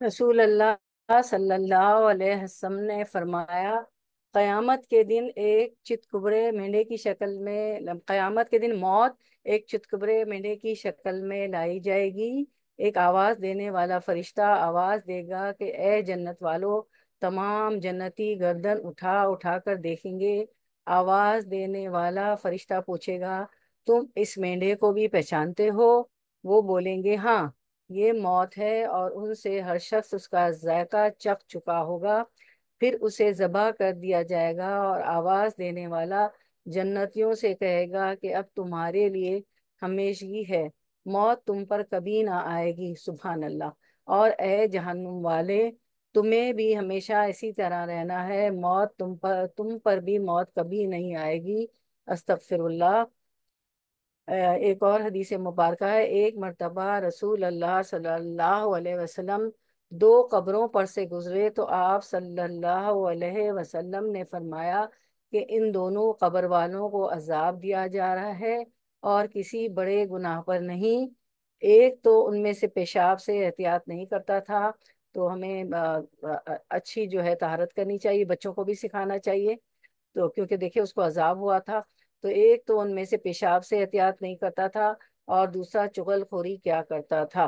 रसूल अल्लाह सल्लल्लाहु अलैहि वसल्लम ने फरमाया क़यामत के दिन एक चितकुबरे मेंढे की शक्ल में क़यामत के दिन मौत एक चितकुबरे मेंढे की शक्ल में लाई जाएगी एक आवाज़ देने वाला फरिश्ता आवाज़ देगा कि ए जन्नत वालों तमाम जन्नती गर्दन उठा उठा कर देखेंगे आवाज़ देने वाला फरिश्ता पूछेगा तुम इस मेंढे को भी पहचानते हो? वो बोलेंगे हाँ ये मौत है और उनसे हर शख्स उसका जायका चख चुका होगा। फिर उसे जबा कर दिया जाएगा और आवाज़ देने वाला जन्नतियों से कहेगा कि अब तुम्हारे लिए हमेशगी है। मौत तुम पर कभी ना आएगी सुबहान अल्लाह और ए जहन्नुम वाले, तुम्हें भी हमेशा इसी तरह रहना है। मौत तुम पर तुम पर भी मौत कभी नहीं आएगी, अस्तगफिरुल्लाह। एक और हदीस मुबारक है। एक मरतबा रसूल अल्लाह सल्लल्लाहु अलैहि वसल्लम दो कब्रों पर से गुजरे तो आप सल्लल्लाहु अलैहि वसल्लम ने फरमाया कि इन दोनों कब्र वालों को अजाब दिया जा रहा है और किसी बड़े गुनाह पर नहीं। एक तो उनमें से पेशाब से एहतियात नहीं करता था तो हमें अच्छी जो है तहारत करनी चाहिए, बच्चों को भी सिखाना चाहिए। तो क्योंकि देखिए उसको अजाब हुआ था। तो एक तो उनमें से पेशाब से एहतियात नहीं करता था और दूसरा चुगलखोरी क्या करता था।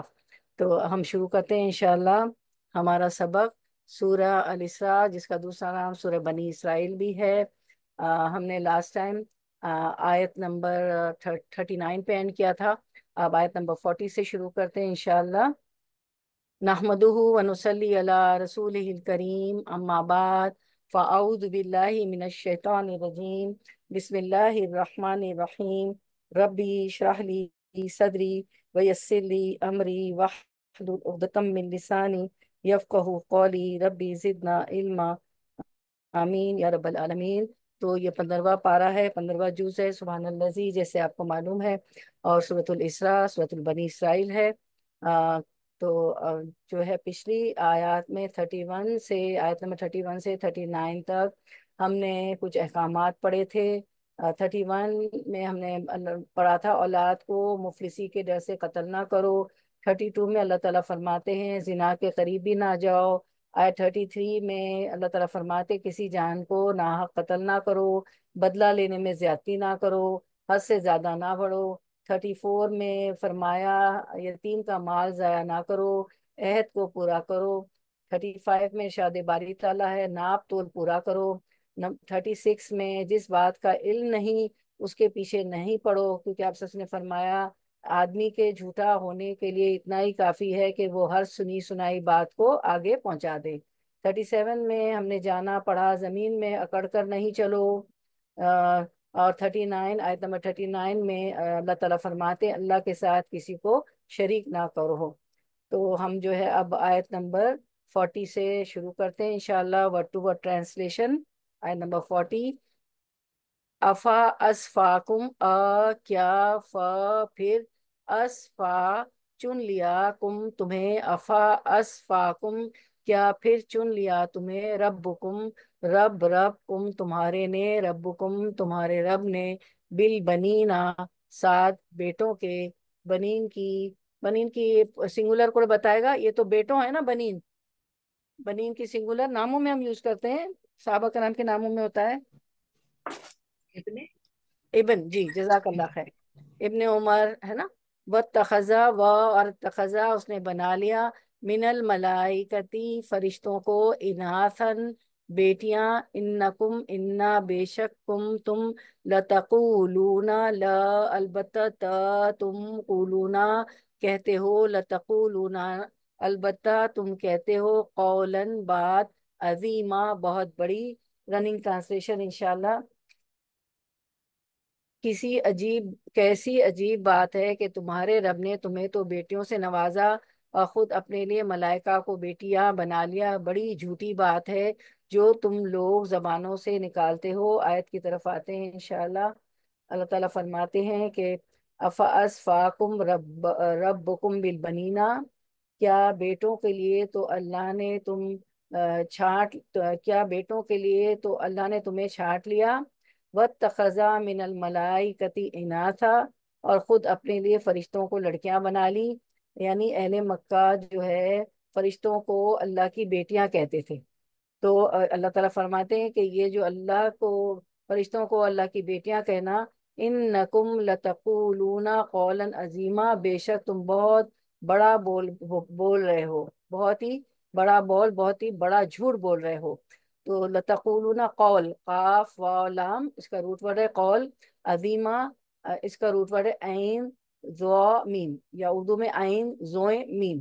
तो हम शुरू करते हैं इंशाल्लाह हमारा सबक सूरह अल इसरा जिसका दूसरा नाम सूरह बनी इसराइल भी है। आ, हमने लास्ट टाइम आयत नंबर थर्टी नाइन पे एंड किया था। अब आयत नंबर फोर्टी से शुरू करते हैं इंशाल्लाह नाहमदू व नुसल्ली अला रसूलिहिल करीम। अम्मा बाद फ़ाऊज़ु बिल्लाहि मिनश शैतानिर रजीम बिस्मिल्लाहिर्रहमानिर्रहीम रब्बी इश्रह ली सदरी उक़दतम मिन लिसानी यफ़क़हू क़ौली रब्बी ज़िदना इल्मा आमीन या रब्बल आलमीन तो ये पंद्रवा पारा है पंद्रवा जूस है अल्लाजी जैसे आपको मालूम है और सूरतुल इसरा सूरतुल बनी इसराइल है आ, तो जो है पिछली आयत में थर्टी वन से, आयत नंबर थर्टी वन से थर्टी नाइन तक हमने कुछ अहकाम पढ़े थे। थर्टी वन में हमने पढ़ा था, औलाद को मुफलिसी के डर से कत्ल ना करो। थर्टी टू में अल्लाह ताला फरमाते हैं, जिना के करीब भी ना जाओ। आय थर्टी थ्री में अल्लाह ताला फरमाते किसी जान को नाहक कत्ल ना करो, बदला लेने में ज्यादती ना करो, हद से ज़्यादा ना बढ़ो। थर्टी फोर में फरमाया यतीम का माल ज़ाया ना करो, अहद को पूरा करो। थर्टी फाइव में शादी बारी ताला है, नाप तोल पूरा करो। थर्टी सिक्स में जिस बात का इल्म नहीं, उसके पीछे नहीं पड़ो। क्योंकि आप सच ने फरमाया, आदमी के झूठा होने के लिए इतना ही काफ़ी है कि वो हर सुनी सुनाई बात को आगे पहुँचा दे। थर्टी सेवन में हमने जाना, पढ़ा, ज़मीन में अकड़ कर नहीं चलो। और थर्टी नाइन, आयत नंबर थर्टी नाइन में अल्लाह ताला फरमाते अल्लाह के साथ किसी को शरीक ना करो। तो हम जो है अब आयत नंबर फोर्टी से शुरू करते हैं इंशाल्लाह वर्ड टू वर्ड ट्रांसलेशन, आयत नंबर फोर्टी। अफा असफाकुम, अ, क्या फ, फिर असफा, चुन लिया कुम तुम्हें, अफा असफाकुम क्या फिर चुन लिया तुम्हें? रब्बुकुम रब रब कुम तुम्हारे ने रब्बुकुम तुम्हारे रब ने। बिल बनीना सात बेटों के बनीन की बनीन की सिंगुलर को बताएगा? ये तो बेटों है ना बनीन। बनीन की सिंगुलर नामों में हम यूज़ करते हैं। साहबा नाम के नामों में होता है। इब्ने? इबन जी जजाकल्ला खैर। इबन उमर है ना? व तखजा व और तखजा उसने बना लिया। मिनल मलाइकती फरिश्तों को इनासन, बेटियाँ इन्नकुम इन्ना बेशक कुम तुम लतकूलूना, ल अलबत तुम कूलूना कहते हो, लतकूलूना अलबत्ता तुम कहते हो, कौलन बात अजीमा बहुत बड़ी रनिंग ट्रांसलेशन इंशाल्लाह। किसी अजीब, कैसी अजीब बात है कि तुम्हारे रब ने तुम्हें तो बेटियों से नवाजा खुद अपने लिए मलाइका को बेटियाँ बना लिया। बड़ी झूठी बात है, जो तुम लोग जबानों से निकालते हो। आयत की तरफ़ आते हैं इंशाल्लाह अल्लाह ताला फरमाते हैं कि अफ़ाकुम रब, रब्बुकुम बिल बनीना। क्या बेटों के लिए तो अल्लाह ने तुम छाट क्या बेटों के लिए तो अल्लाह ने तुम्हें छाट लिया? व तखजा मिनल मलाई कति इना था और खुद अपने लिए फरिश्तों को लड़कियाँ बना ली। यानी अहले मक्का जो है, फरिश्तों को अल्लाह की बेटियाँ कहते थे। तो अल्लाह ताला फरमाते हैं कि ये जो अल्लाह को, फरिश्तों को अल्लाह की बेटियाँ कहना इन नकुम लतकुलूना कौलन अजीमा, बेशक तुम बहुत बड़ा बोल बोल रहे हो, बहुत ही बड़ा बोल, बहुत ही बड़ा झूठ बोल रहे हो। तो लतकुलूना कौल, काफ वाम इसका रूट वर्ड है कौल, अजीमा इसका रूट वर्ड है ऐन जो मीम या उर्दू में आइन जोए मीम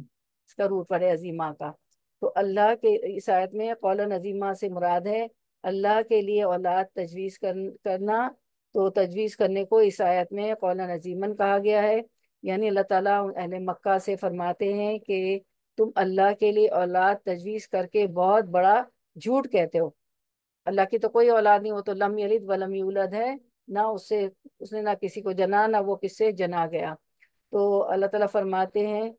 इसका रूट है अजीमा का। तो अल्लाह के इस आयत में कौलन अजीमा से मुराद है अल्लाह के लिए औलाद तजवीज़ कर, करना। तो तजवीज़ करने को इस आयत में कौलन अजीमन कहा गया है। यानी अल्लाह ताला अहले मक्का से फरमाते हैं कि तुम अल्लाह के लिए औलाद तजवीज़ करके बहुत बड़ा झूठ कहते हो। अल्लाह की तो कोई औलाद नहीं वो तो लम यलिद वलम यूलद है। ना उससे उसने ना किसी को जना, ना वो किससे जना गया। तो अल्लाह ताला फरमाते हैं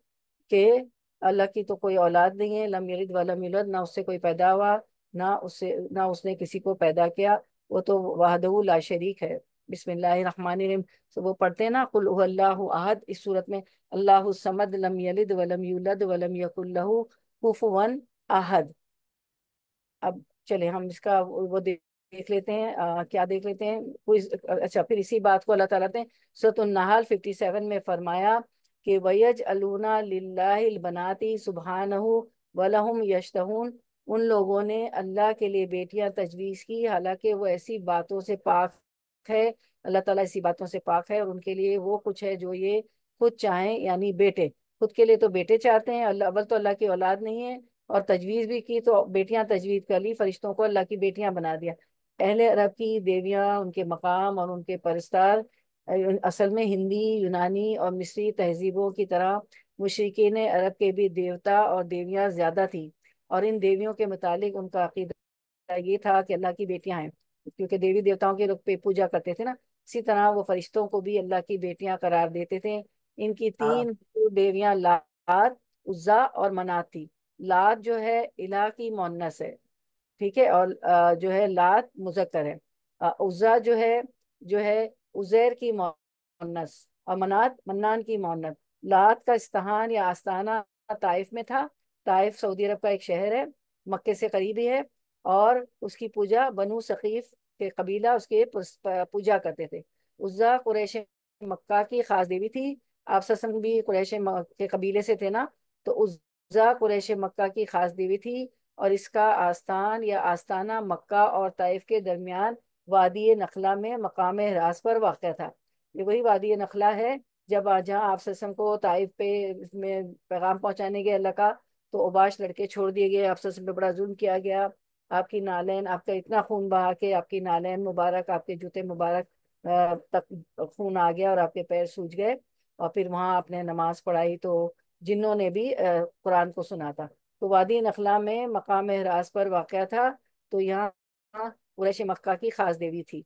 कि अल्लाह की तो कोई औलाद नहीं है लम यलिद वलम यूलद ना उससे कोई पैदा हुआ, ना उससे ना उसने किसी को पैदा किया। वो तो वहदहू ला शरीक है। बिस्मिल्लाहिर्रहमानिर्रहीम तो वो पढ़ते हैं ना, कुल अहद, इस सूरत में, अल्लाहु समद लम यलिद वलम यूलद वलम यकुल लहू कुफुवन अहद। अब चले, हम इसका वो देख लेते हैं आ, क्या देख लेते हैं? कोई अच्छा फिर इसी बात को अल्लाह ताला ने सूरह नहल 57 में फरमाया कि वयज अलूना लिल्लाहिल बनाती सुबहानहु वलहुम यश्तहून। उन लोगों ने अल्लाह के लिए बेटियाँ तजवीज़ की हालाँकि वो ऐसी बातों से पाक है अल्लाह ताला ऐसी बातों से पाक है और उनके लिए वो कुछ है जो ये खुद चाहें यानी बेटे। खुद के लिए तो बेटे चाहते हैं अल्लाह अव्वल तो अल्लाह की औलाद नहीं है और तजवीज़ भी की तो बेटियाँ तजवीज़ कर ली फरिश्तों को अल्लाह की बेटियाँ बना दिया। अहले अरब की देवियाँ उनके मकाम और उनके परस्तार असल में हिंदी यूनानी और मिस्री तहजीबों की तरह मुशरकिन अरब के भी देवता और देवियाँ ज़्यादा थी। और इन देवियों के मुतालिक उनका अकीदा ये था कि अल्लाह की बेटियाँ हैं क्योंकि देवी देवताओं के लोग पे पूजा करते थे ना। इसी तरह वो फरिश्तों को भी अल्लाह की बेटियाँ करार देते थे। इनकी हाँ। तीन देवियाँ लात उज्जा और मनात थी। लात जो है इला की मोनस है। ठीक है? और जो है लात मुजक्कर है। उज्जा जो है जो है उजैर की मोन्नस और मनात मन्नान की मोन्नत। लात का इस्ताहान या आस्ताना ताइफ में था। ताइफ सऊदी अरब का एक शहर है, मक्के से करीबी है और उसकी पूजा बनु सकीफ के कबीला उसके पूजा करते थे। उज्जा कुरैश मक्का की खास देवी थी। आप सत्संग भी कुरैश के कबीले से थे ना? तो उज्जा कुरैश मक्का की खास देवी थी। और इसका आस्थान या आस्थाना मक्का और ताइफ के दरमियान वादी नखला में, मकाम हिरास पर वाक़ था। ये वही वादी नखला है, जब जहाँ आप सत्संग को ताइफ पे में पैगाम पहुँचाने गए अल्लाह का तो उबाश लड़के छोड़ दिए गए, आप सत्संग पे बड़ा जुल्म किया गया। आपकी नालैन, आपका इतना खून बहा के आपकी नालैन मुबारक, आपके जूते मुबारक तक खून आ गया और आपके पैर सूज गए। और फिर वहाँ आपने नमाज़ पढ़ाई तो जिन्होंने भी कुरान को सुना था। तो वादी नखला में मकाम हिरास पर वाक़ था तो यहाँ कुरैश मक्का की खास देवी थी।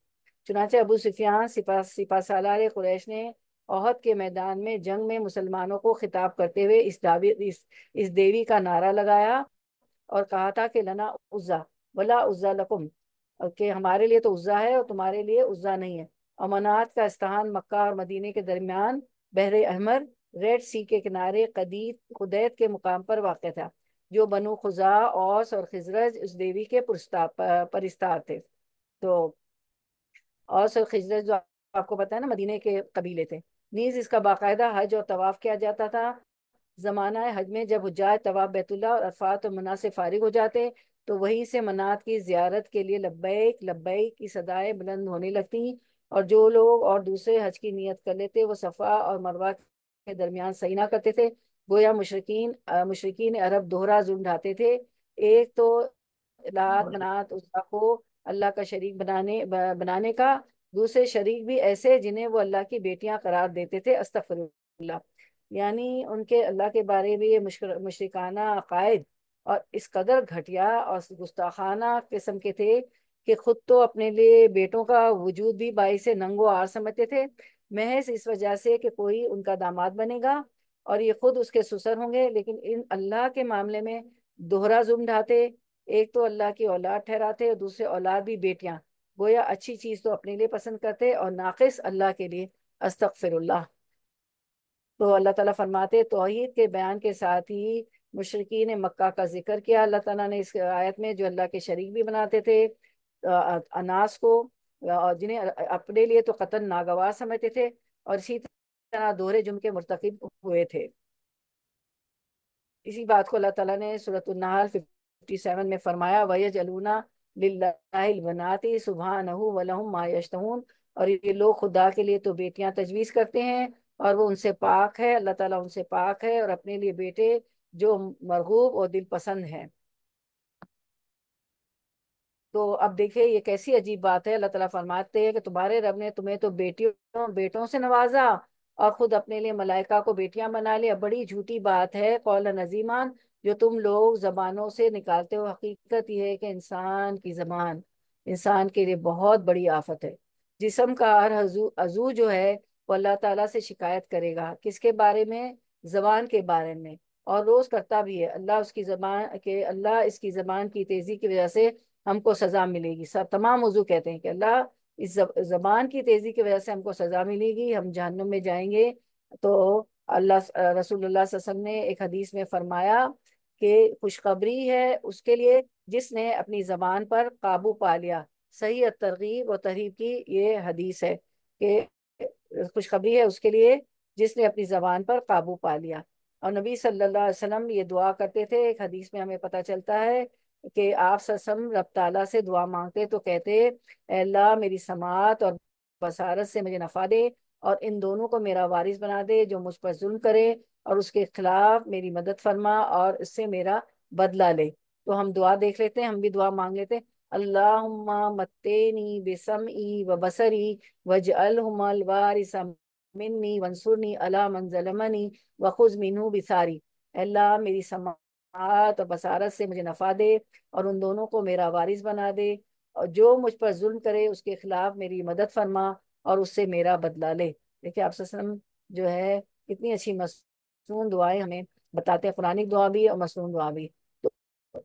चुनाचे अबू सुफियान सिपा सिपा सालार कुरैश ने ओहद के मैदान में जंग में मुसलमानों को खिताब करते हुए इस दावी इस, इस देवी का नारा लगाया और कहा था कि लना उज्जा वला उज्जा लकुम कि हमारे लिए तो उज्जा है और तुम्हारे लिए उज्जा नहीं है। अमनात का स्थान मक्का और मदीने के दरमियान बहरे अहमर रेड सी के किनारे कदीत खुदैत के मुकाम पर वाक़ था। जो बनु खुजा औस और खिजरज उस देवी के पुरस्ता- परिस्तार थे। तो औस और खिजरज जो आपको पता है ना, मदीने के कबीले थे। नीज इसका बाकायदा हज और तवाफ किया जाता था। जमाना हज में जब हुज्जाज तवाफ, बैतुल्ला और अरफात और मना से फारिग हो जाते तो वहीं से मनात की जियारत के लिए लब्बैक लब्बैक की सदाएँ बुलंद होने लगती और जो लोग और दूसरे हज की नियत कर लेते, वो सफ़ा और मरवा के दरमियान सही ना करते थे। गोया मुशरकिन मुशरकिन अरब दोहरा जुल्म ढाते थे। एक तो लात मनात उसका को अल्लाह का शरीक बनाने बनाने का। दूसरे शरीक भी ऐसे जिन्हें वो अल्लाह की बेटियाँ करार देते थे अस्तगफिरुल्लाह। यानी उनके अल्लाह के बारे में ये मुशरिकाना अकायद और इस कदर घटिया और गुस्ताखाना किस्म के थे कि खुद तो अपने लिए बेटों का वजूद भी बाई से नंगो आर समझते थे। महज इस वजह से कि कोई उनका दामाद बनेगा। और ये खुद उसके ससुर होंगे, लेकिन इन अल्लाह के मामले में दोहरा जुल्म ढाते, एक तो अल्लाह की औलाद ठहराते और दूसरे औलाद भी बेटियाँ। गोया अच्छी चीज़ तो अपने लिए पसंद करते और नाकिस अल्लाह के लिए, अस्तगफिरुल्लाह। तो अल्लाह ताला फरमाते, तौहीद के बयान के साथ ही मुशरकीन मक्का का ज़िक्र किया। अल्लाह ताला ने इस आयत में जो अल्लाह के शरीक भी बनाते थे अनास को जिन्हें अपने लिए तो कतन नागवार समझते थे और इसी तरह दोहरे जुम के मुरतकब हुए थे। इसी बात को अल्लाह ताला ने सूरत नहल 57 में फरमाया मा यशतहून। और ये लोग खुदा के लिए तो बेटियाँ तजवीज करते हैं और वो उनसे पाक है, अल्लाह ताला उनसे पाक है और अपने लिए बेटे जो मरगूब और दिल पसंद है। तो अब देखिए, ये कैसी अजीब बात है। अल्लाह ताला फरमाते हैं कि तुम्हारे रब ने तुम्हें तो बेटियों, बेटों से नवाजा और खुद अपने लिए मलाइका को बेटियाँ बना लिया। बड़ी झूठी बात है कौल नजीमान, जो तुम लोग जबानों से निकालते हो। हकीकत यह है कि इंसान की जबान, इंसान के लिए बहुत बड़ी आफत है। जिसम का हर अजू जो है, वो अल्लाह ताला से शिकायत करेगा। किसके बारे में? जबान के बारे में। और रोज करता भी है। अल्लाह उसकी जबान के, अल्लाह इसकी जबान की तेज़ी की वजह से हमको सजा मिलेगी। सब, तमाम वज़ू कहते हैं कि अल्लाह इस जबान की तेज़ी की वजह से हमको सजा मिलेगी, हम जहन्नुम में जाएँगे। तो अल्लाह सल्लल्लाहु ने एक हदीस में फरमाया कि खुशखबरी है उसके लिए जिसने अपनी जबान पर काबू पा लिया। सही तरगीब और तहरीब की ये हदीस है कि खुशखबरी है उसके लिए जिसने अपनी जबान पर काबू पा लिया। और नबी सल्लल्लाहु अलैहि वसल्लम ये दुआ करते थे। एक हदीस में हमें पता चलता है कि आप ससम रब ताला से दुआ मांगते तो कहते अल्लाह, मेरी समात और बसारत से मुझे नफा दे और इन दोनों को मेरा वारिस बना दे जो मुझ पर जुल्म करे और उसके खिलाफ मेरी मदद फरमा और इससे मेरा बदला ले। तो हम दुआ देख लेते हैं, हम भी दुआ मांग लेते हैं, अल्लाहुम्मा मत्तेनी बेसमई व बसरी वजअलहुमल वारिसा मिन्नी वंसुरनी अला व खुज़ बिसारी। अल्लाह, मेरी समात और बसारत से मुझे नफा दे और उन दोनों को मेरा वारिस बना दे और जो मुझ पर जुल्म करे, उसके खिलाफ मेरी मदद फरमा और उससे मेरा बदला ले। देखिए, आप जो है, कितनी अच्छी मसनून दुआएँ हमें बताते हैं। कुरानिक दुआ भी और मसनून दुआ भी। तो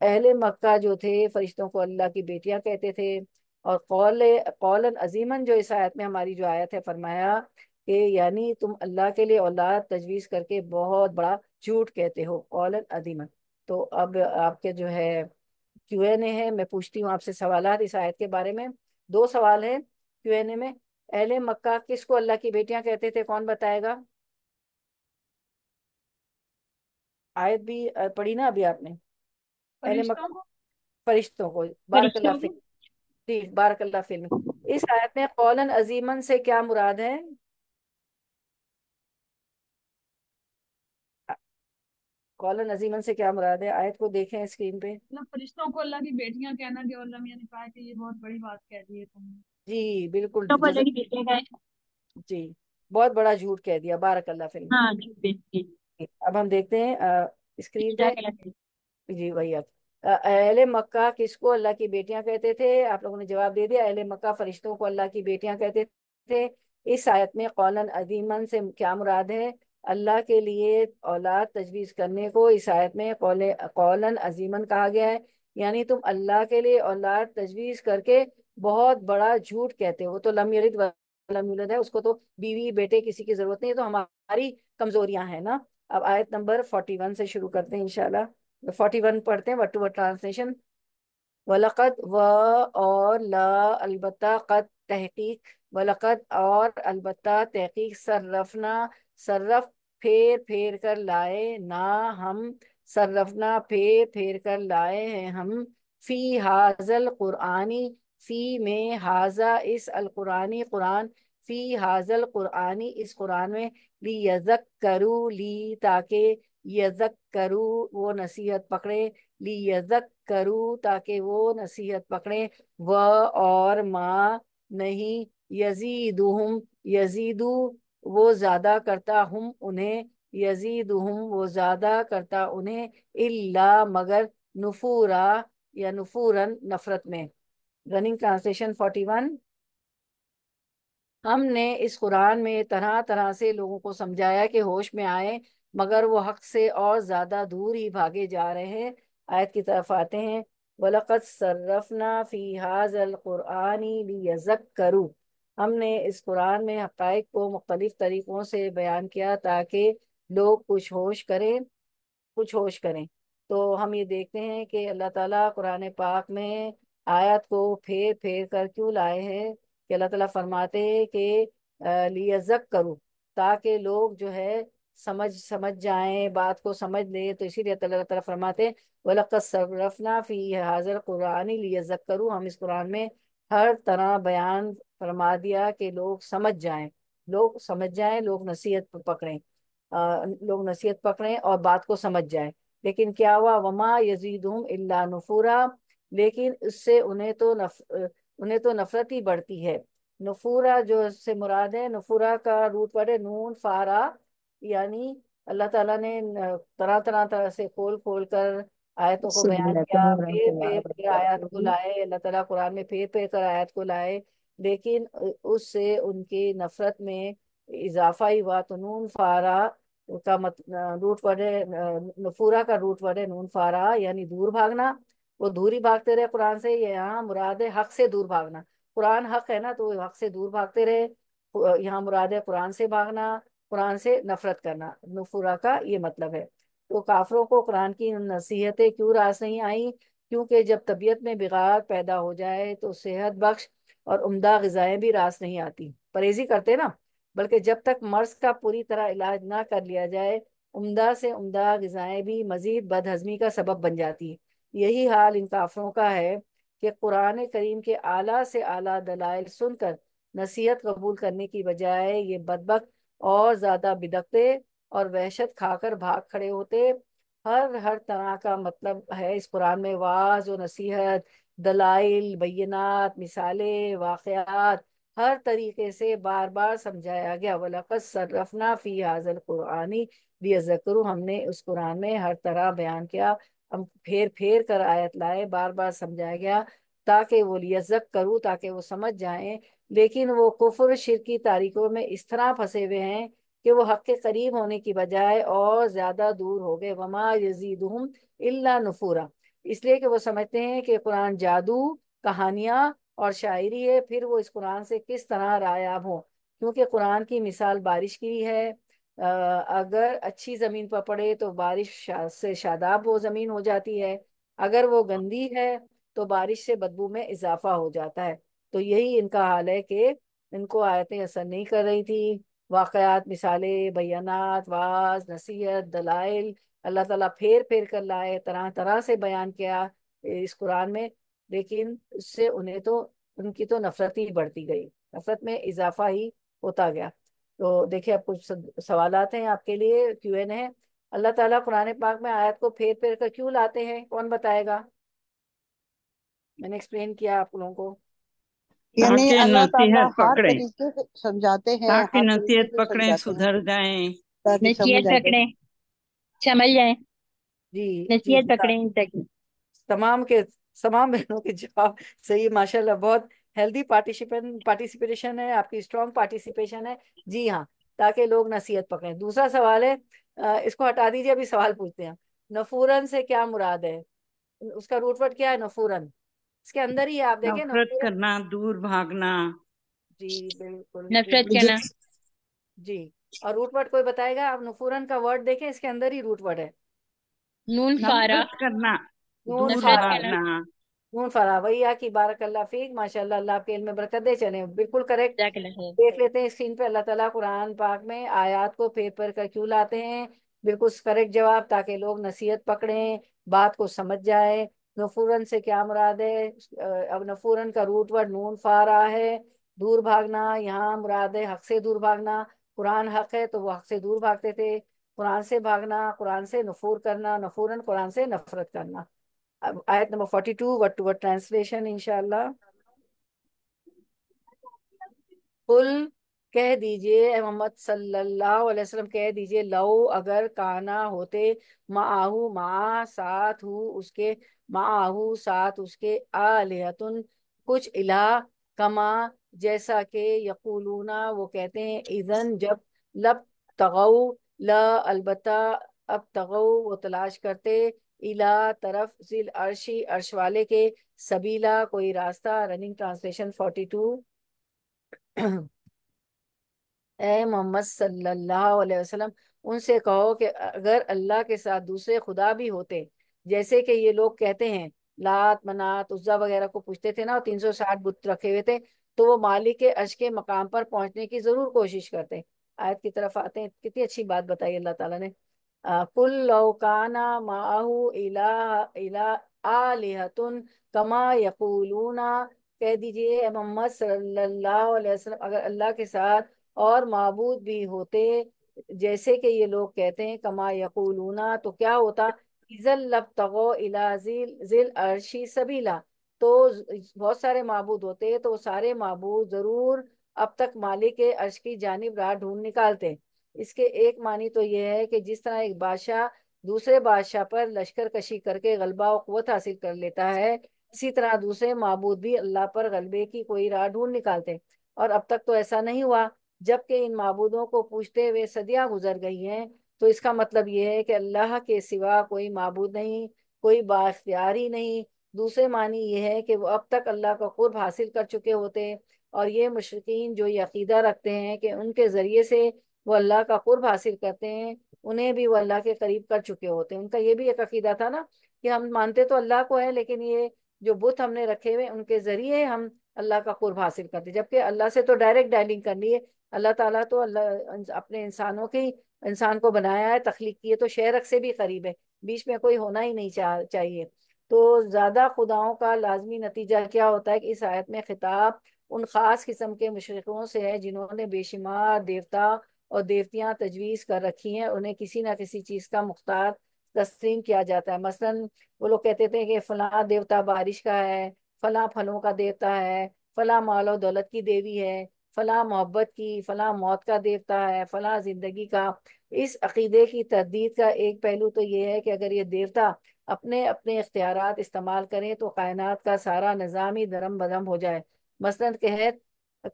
अहले मक्का जो थे, फरिश्तों को अल्लाह की बेटियाँ कहते थे और कौल, कौलन अजीमन जो इस आयत में हमारी जो आयत है, फरमाया कि यानी तुम अल्लाह के लिए औलाद, तजवीज़ करके बहुत बड़ा झूठ कहते हो, कौलन अजीमन। तो अब आपके जो है क्यू एन ए है मैं पूछती हूँ आपसे सवाल इस आयत के बारे में। दो सवाल है क्यू एन ए में। अहले मक्का किसको अल्लाह की बेटियाँ कहते थे? कौन बताएगा? आयत भी पढ़ी ना अभी आपने? अहले मक्का फरिश्तों को। बारकल्ला फ़िल्म जी बारकल्ला फ़िल्म इस आयत में कौलन अजीमन से क्या मुराद है? कौलन अजीमन से क्या मुराद है? आयत को देखें स्क्रीन पे। मतलब फरिश्तों को अल्लाह की बेटियाँ कहना कि अल्लाह मियाँ ने कहा कि ये बहुत बड़ी बात कह दी है तुमने। जी बिल्कुल तो अल्लाह की बेटियाँ जी बहुत बड़ा झूठ कह दिया बारक अल्लाह फ़िल्म हाँ जी अब हम देखते हैं स्क्रीन पे। जी वही अब। अहले मक्का किसको अल्लाह की बेटियाँ कहते थे? आप लोगों ने जवाब दे दिया अहले मक्का फरिश्तों को अल्लाह की बेटियाँ कहते थे। इस आयत में कौलन अजीमन से क्या मुराद है? अल्लाह के लिए औलाद तजवीज़ करने को इस आयत में कौलन अजीमन कहा गया है। यानी तुम अल्लाह के लिए औलाद तजवीज़ करके बहुत बड़ा झूठ कहते हो। तो लम यलिद है, उसको तो बीवी, बेटे किसी की ज़रूरत नहीं है तो हमारी कमजोरियाँ हैं ना। अब आयत नंबर फोर्टी वन से शुरू करते हैं इंशाल्लाह। फोर्टी वन पढ़ते हैं वट टू ट्रांसलेशन, वलकद व और ला, अलबत्ता कद तहकीक, वलकद और अलबत्ता तहकीक सर्रफना सर्रफ फेर फेर कर लाए, ना हम सर्रफना फेर फेर कर लाए हैं हम। फ़ी हाजल कुरानी फ़ी में हाजा इस अल कुरानी कुरान, फ़ी हाजल कुरानी इस कुरान में ली यजक करू ली, ताकि यजक करू वो नसीहत पकड़े ली यजक करू ताकि वो नसीहत पकड़े। व और माँ नहीं, यजीदुहुम, यजीदु वो ज़्यादा करता हम उन्हें यजीद हम वो ज़्यादा करता उन्हें, इल्ला मगर नफूरा या नफूरन नफरत में। Running translation forty one. हमने इस कुरान में तरह तरह से लोगों को समझाया कि होश में आए, मगर वो हक से और ज़्यादा दूर ही भागे जा रहे हैं। आयत की तरफ़ आते हैं वलकत सर्रफना फ़ी हाजल कुरानी लियजक्करू। हमने इस कुरान में हकाइक को मुख्तलिफ़ तरीकों से बयान किया ताकि लोग कुछ होश करें कुछ होश करें। तो हम ये देखते हैं कि अल्लाह ताला कुरान पाक में आयत को फेर फेर कर क्यों लाए हैं कि अल्लाह ताला फरमाते हैं कि लियज़क करो ताकि लोग जो है समझ समझ जाएँ, बात को समझ ले। तो इसीलिए अल्लाह ताला फरमाते वलक़द सररफना फ़ी हाज़िल कुरान लियज़क करो हम इस कुरान में हर तरह बयान फरमा दिया कि लोग समझ जाएँ। लोग समझ जाएँ लोग नसीहत पकड़ें। आ, लोग नसीहत पकड़ें और बात को समझ जाएँ। लेकिन क्या हुआ? वमा यजीदुम इल्ला नुफूरा। लेकिन इससे उन्हें तो नफ उन्हें तो नफरत ही बढ़ती है। नफूरा जो से मुराद है नफूरा का रूट पड़े नून फारा। यानी अल्लाह ताला ने तरह तरह तरह से खोल खोल कर आयतों को बयान किया। फेर फेर आयत को लाए अल्लाह ताला कुरान में फेर फेर कर आयत को लाए। लेकिन उससे उनकी नफरत में इजाफा ही हुआ तो नून फारा का मत रूट वर्ड है नफूरा का रूट वर्ड है नून फारा, यानी दूर भागना। वो दूर ही भागते रहे कुरान से यहाँ मुराद है हक से दूर भागना। कुरान हक है ना तो हक से दूर भागते रहे। यहाँ मुराद है कुरान से भागना, कुरान से नफरत करना। नफूरा का ये मतलब है। तो काफरों को कुरान की नसीहतें क्यों रास नहीं आई? क्योंकि जब तबीयत में बिगाड़ पैदा हो जाए तो सेहत बख्श और उम्दा गजाएँ भी रास नहीं आती। परहेजी करते ना, बल्कि जब तक मर्ज का पूरी तरह इलाज ना कर लिया जाए, उम्दा से उम्दा गजाएँ भी मजीद बदहजमी का सबब बन जाती यही हाल इन काफरों का है कि कुरान करीम के आला से आला दलाइल सुनकर, नसीहत कबूल करने की बजाय ये बदबक और ज़्यादा बिदकते और वहशत खाकर भाग खड़े होते। हर हर तरह का मतलब है इस कुरान में, वाज और नसीहत दलाइल बैनात मिसालें, वाकयात, हर तरीके से बार बार समझाया गया। वलकत सरफना फ़ी हाजल कुरानी लियजकरू हमने उस कुरान में हर तरह बयान किया। हम फेर फेर कर आयत लाए बार बार समझाया गया, ताकि वो लियजक करूँ, ताकि वो समझ जाएँ। लेकिन वो कुफर शिर की तारीखों में इस तरह फंसे हुए हैं कि वो हक के करीब होने की बजाय और ज़्यादा दूर हो गए। वमा यजीदुम इल्ला नफूरा। इसलिए कि वो समझते हैं कि कुरान जादू, कहानियाँ और शायरी है, फिर वो इस कुरान से किस तरह रायाब हो? क्योंकि कुरान की मिसाल बारिश की है। अगर अच्छी ज़मीन पर पड़े तो बारिश से शादाब वो ज़मीन हो जाती है। अगर वो गंदी है तो बारिश से बदबू में इजाफा हो जाता है। तो यही इनका हाल है कि इनको आयतें असर नहीं कर रही थी। वाकयात मिसालें, बयानात, वाज, नसीहत, दलाइल अल्लाह ताला फेर फेर कर लाए तरह तरह से बयान किया इस कुरान में लेकिन उससे उन्हें तो उनकी तो नफरत ही बढ़ती गई नफरत में इजाफा ही होता गया। तो देखिए अब कुछ सवाल हैं आपके लिए क्यू एन है। अल्लाह ताला कुरान पाक में आयत को फेर फेर कर क्यों लाते हैं कौन बताएगा? मैंने एक्सप्लेन किया आप लोगों को। यानी अल्लाह ताला हर तरीके से समझाते हैं ताकि नसीहत पकड़े सुधर जाएँ। समझ जाए। जी नसीहत पकड़े तमाम के तमाम बहनों के जवाब सही माशाल्लाह बहुत हेल्दी पार्टिसिपेंट पार्टिसिपेशन है आपकी स्ट्रॉन्ग पार्टिसिपेशन है। जी हाँ ताकि लोग नसीहत पकड़ें। दूसरा सवाल है इसको हटा दीजिए अभी सवाल पूछते हैं। नफूरन से क्या मुराद है? उसका रूटवर्ड क्या है? नफूरन। इसके अंदर ही आप देखें नफरत करना दूर भागना। जी बिल्कुल नफरत करना। जी। और रूट वर्ड कोई बताएगा? आप नफूरन का वर्ड देखें इसके अंदर ही रूट वर्ड है। नून फारा करना। नून फारा नून फरा भैया की बारक अल्लाह फीक माशाल्लाह अल्लाह आपके इल्म में बरकत दे। चले बिल्कुल करेक्ट देख लेते हैं स्क्रीन पे अल्लाह ताला कुरान पाक में आयत को फेर पर कर क्यों लाते हैं? बिल्कुल करेक्ट जवाब ताकि लोग नसीहत पकड़ें बात को समझ जाए। नफूरन से क्या मुराद है? अब नफूरन का रूट वर्ड नून फारा है। दूर भागना यहाँ मुराद है हक से दूर भागना। कुरान हक है तो वो हक से दूर भागते थे। कुरान से भागना, कुरान से नफूर करना, नफूरन कुरान से नफरत करना। आयत number forty two word to word translation इंशाल्लाह? कुल कह दीजिए, मोहम्मद सल्लल्लाहु अलैहि वसल्लम कह दीजिए, लो अगर काना होते, माहू मा साथ हु उसके, माहू साथ उसके आलिहतुन, कुछ इला कमा जैसा के यकूलूना वो कहते हैं, इजन जब लब तगौ ल अलबत्ता, अब तगौ वो तलाश करते, इला तरफ़ जिल अर्शी, अर्श वाले के सबीला, कोई रास्ता रनिंग ट्रांसलेशन फोर्टी टू ए मोहम्मद सल्लल्लाहु अलैहि वसल्लम, उनसे कहो कि अगर अल्लाह के साथ दूसरे खुदा भी होते, जैसे कि ये लोग कहते हैं, लात, मनात, उज्जा वगैरह को पूछते थे ना और तीन सौ साठ बुत रखे हुए थे तो वो मालिक के अर्श के मकाम पर पहुँचने की ज़रूर कोशिश करते हैं। आयत की तरफ़ आते हैं। कितनी अच्छी बात बताई अल्लाह ताला ने। कुल लौकाना माहू इला इला कमा यकूलूना। कह दीजिए मोहम्मद सल्लल्लाहु अलैहि वसल्लम, अगर अल्लाह के साथ और मबूद भी होते, जैसे कि ये लोग कहते हैं, कमा यकूलूना तो क्या होता? इजल लब तगो इला जिल अर्शी सबीला। तो बहुत सारे माबूद होते तो सारे माबूद ज़रूर अब तक मालिक के अर्श की जानब राह ढूंढ निकालते इसके एक मानी तो यह है कि जिस तरह एक बादशाह दूसरे बादशाह पर लश्कर कशी करके गलबा और कुत हासिल कर लेता है, इसी तरह दूसरे माबूद भी अल्लाह पर गलबे की कोई राह ढूंढ निकालते और अब तक तो ऐसा नहीं हुआ, जबकि इन माबूदों को पूछते हुए सदियाँ गुजर गई हैं तो इसका मतलब यह है कि अल्लाह के सिवा कोई माबूद नहीं, कोई बाख्तियार ही नहीं दूसरे मानी यह है कि वो अब तक अल्लाह का कुर्ब हासिल कर चुके होते और ये मुशरकिन जो ये अकीदा रखते हैं कि उनके ज़रिए से वो अल्लाह का कुर्ब हासिल करते हैं उन्हें भी वो अल्लाह के करीब कर चुके होते हैं। उनका ये भी एक अकीदा था ना कि हम मानते तो अल्लाह को है लेकिन ये जो बुत हमने रखे हुए उनके ज़रिए हम अल्लाह का कुर्ब हासिल करते जबकि अल्लाह से तो डायरेक्ट डायलिंग करनी है। अल्लाह ताला तो अल्लाह अपने इंसानों के इंसान को बनाया है तख्लीक की है तो शहरक से भी करीब है। बीच में कोई होना ही नहीं चा, चाहिए। तो ज़्यादा खुदाओं का लाजमी नतीजा क्या होता है कि इस आयत में खिताब उन ख़ास किस्म के मशरक़ों से है जिन्होंने बेशुमार देवता और देवतियाँ तजवीज़ कर रखी हैं। उन्हें किसी ना किसी चीज़ का मुख्तार तस्लीम किया जाता है। मसलन वो लोग कहते थे कि फला देवता बारिश का है, फला फलों का देवता है, फला मालो दौलत की देवी है, फला मोहब्बत की, फला मौत का देवता है, फला ज़िंदगी का। इस अकीदे की तरदीद का एक पहलू तो ये है कि अगर ये देवता अपने अपने इख्तियार इस्तेमाल करें तो कायनात का सारा निज़ाम ही दरम बदम हो जाए। मसलन कहत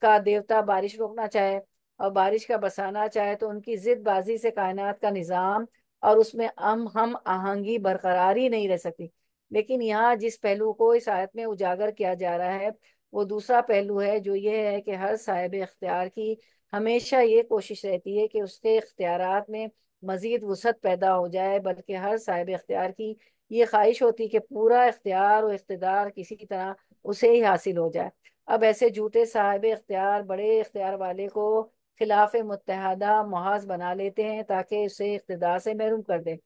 का देवता बारिश रोकना चाहे और बारिश का बसाना चाहे तो उनकी जिद बाजी से कायनात का निज़ाम और उसमें अम, हम, आहंगी बरकरार ही नहीं रह सकती। लेकिन यहाँ जिस पहलू को इस आयत में उजागर किया जा रहा है, वो दूसरा पहलू है जो ये है कि हर साहिब इख्तियार की हमेशा ये कोशिश रहती है कि उसके इख्तियार में मजीद वसत पैदा हो जाए, बल्कि हर साहिब इख्तियार की ये ख्वाहिश होती कि पूरा इख्तियार और इख्तदार किसी तरह उसे ही हासिल हो जाए। अब ऐसे झूठे साहिब इख्तियार, बड़े इख्तियार वाले को खिलाफ मुतहदा महाज बना लेते हैं ताकि उसे इकतदार से महरूम कर दें।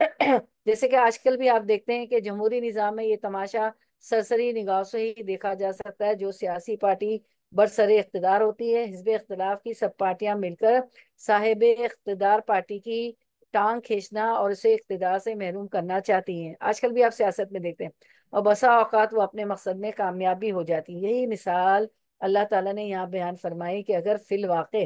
जैसे कि आजकल भी आप देखते हैं कि जमहूरी निज़ाम में ये तमाशा सरसरी निगाह से ही देखा जा सकता है, जो सियासी पार्टी बरसर इकतदार होती है। हिजब इख्तलाफ की सब पार्टियाँ मिलकर साहिब इकतदार पार्टी की टांग खींचना और उसे इकतदार से महरूम करना चाहती हैं। आजकल भी आप सियासत में देखते हैं। और बसा अवकात वो अपने मकसद में कामयाब हो जाती है। यही मिसाल अल्लाह ताला ने यहाँ बयान फरमाई कि अगर फिल वाक़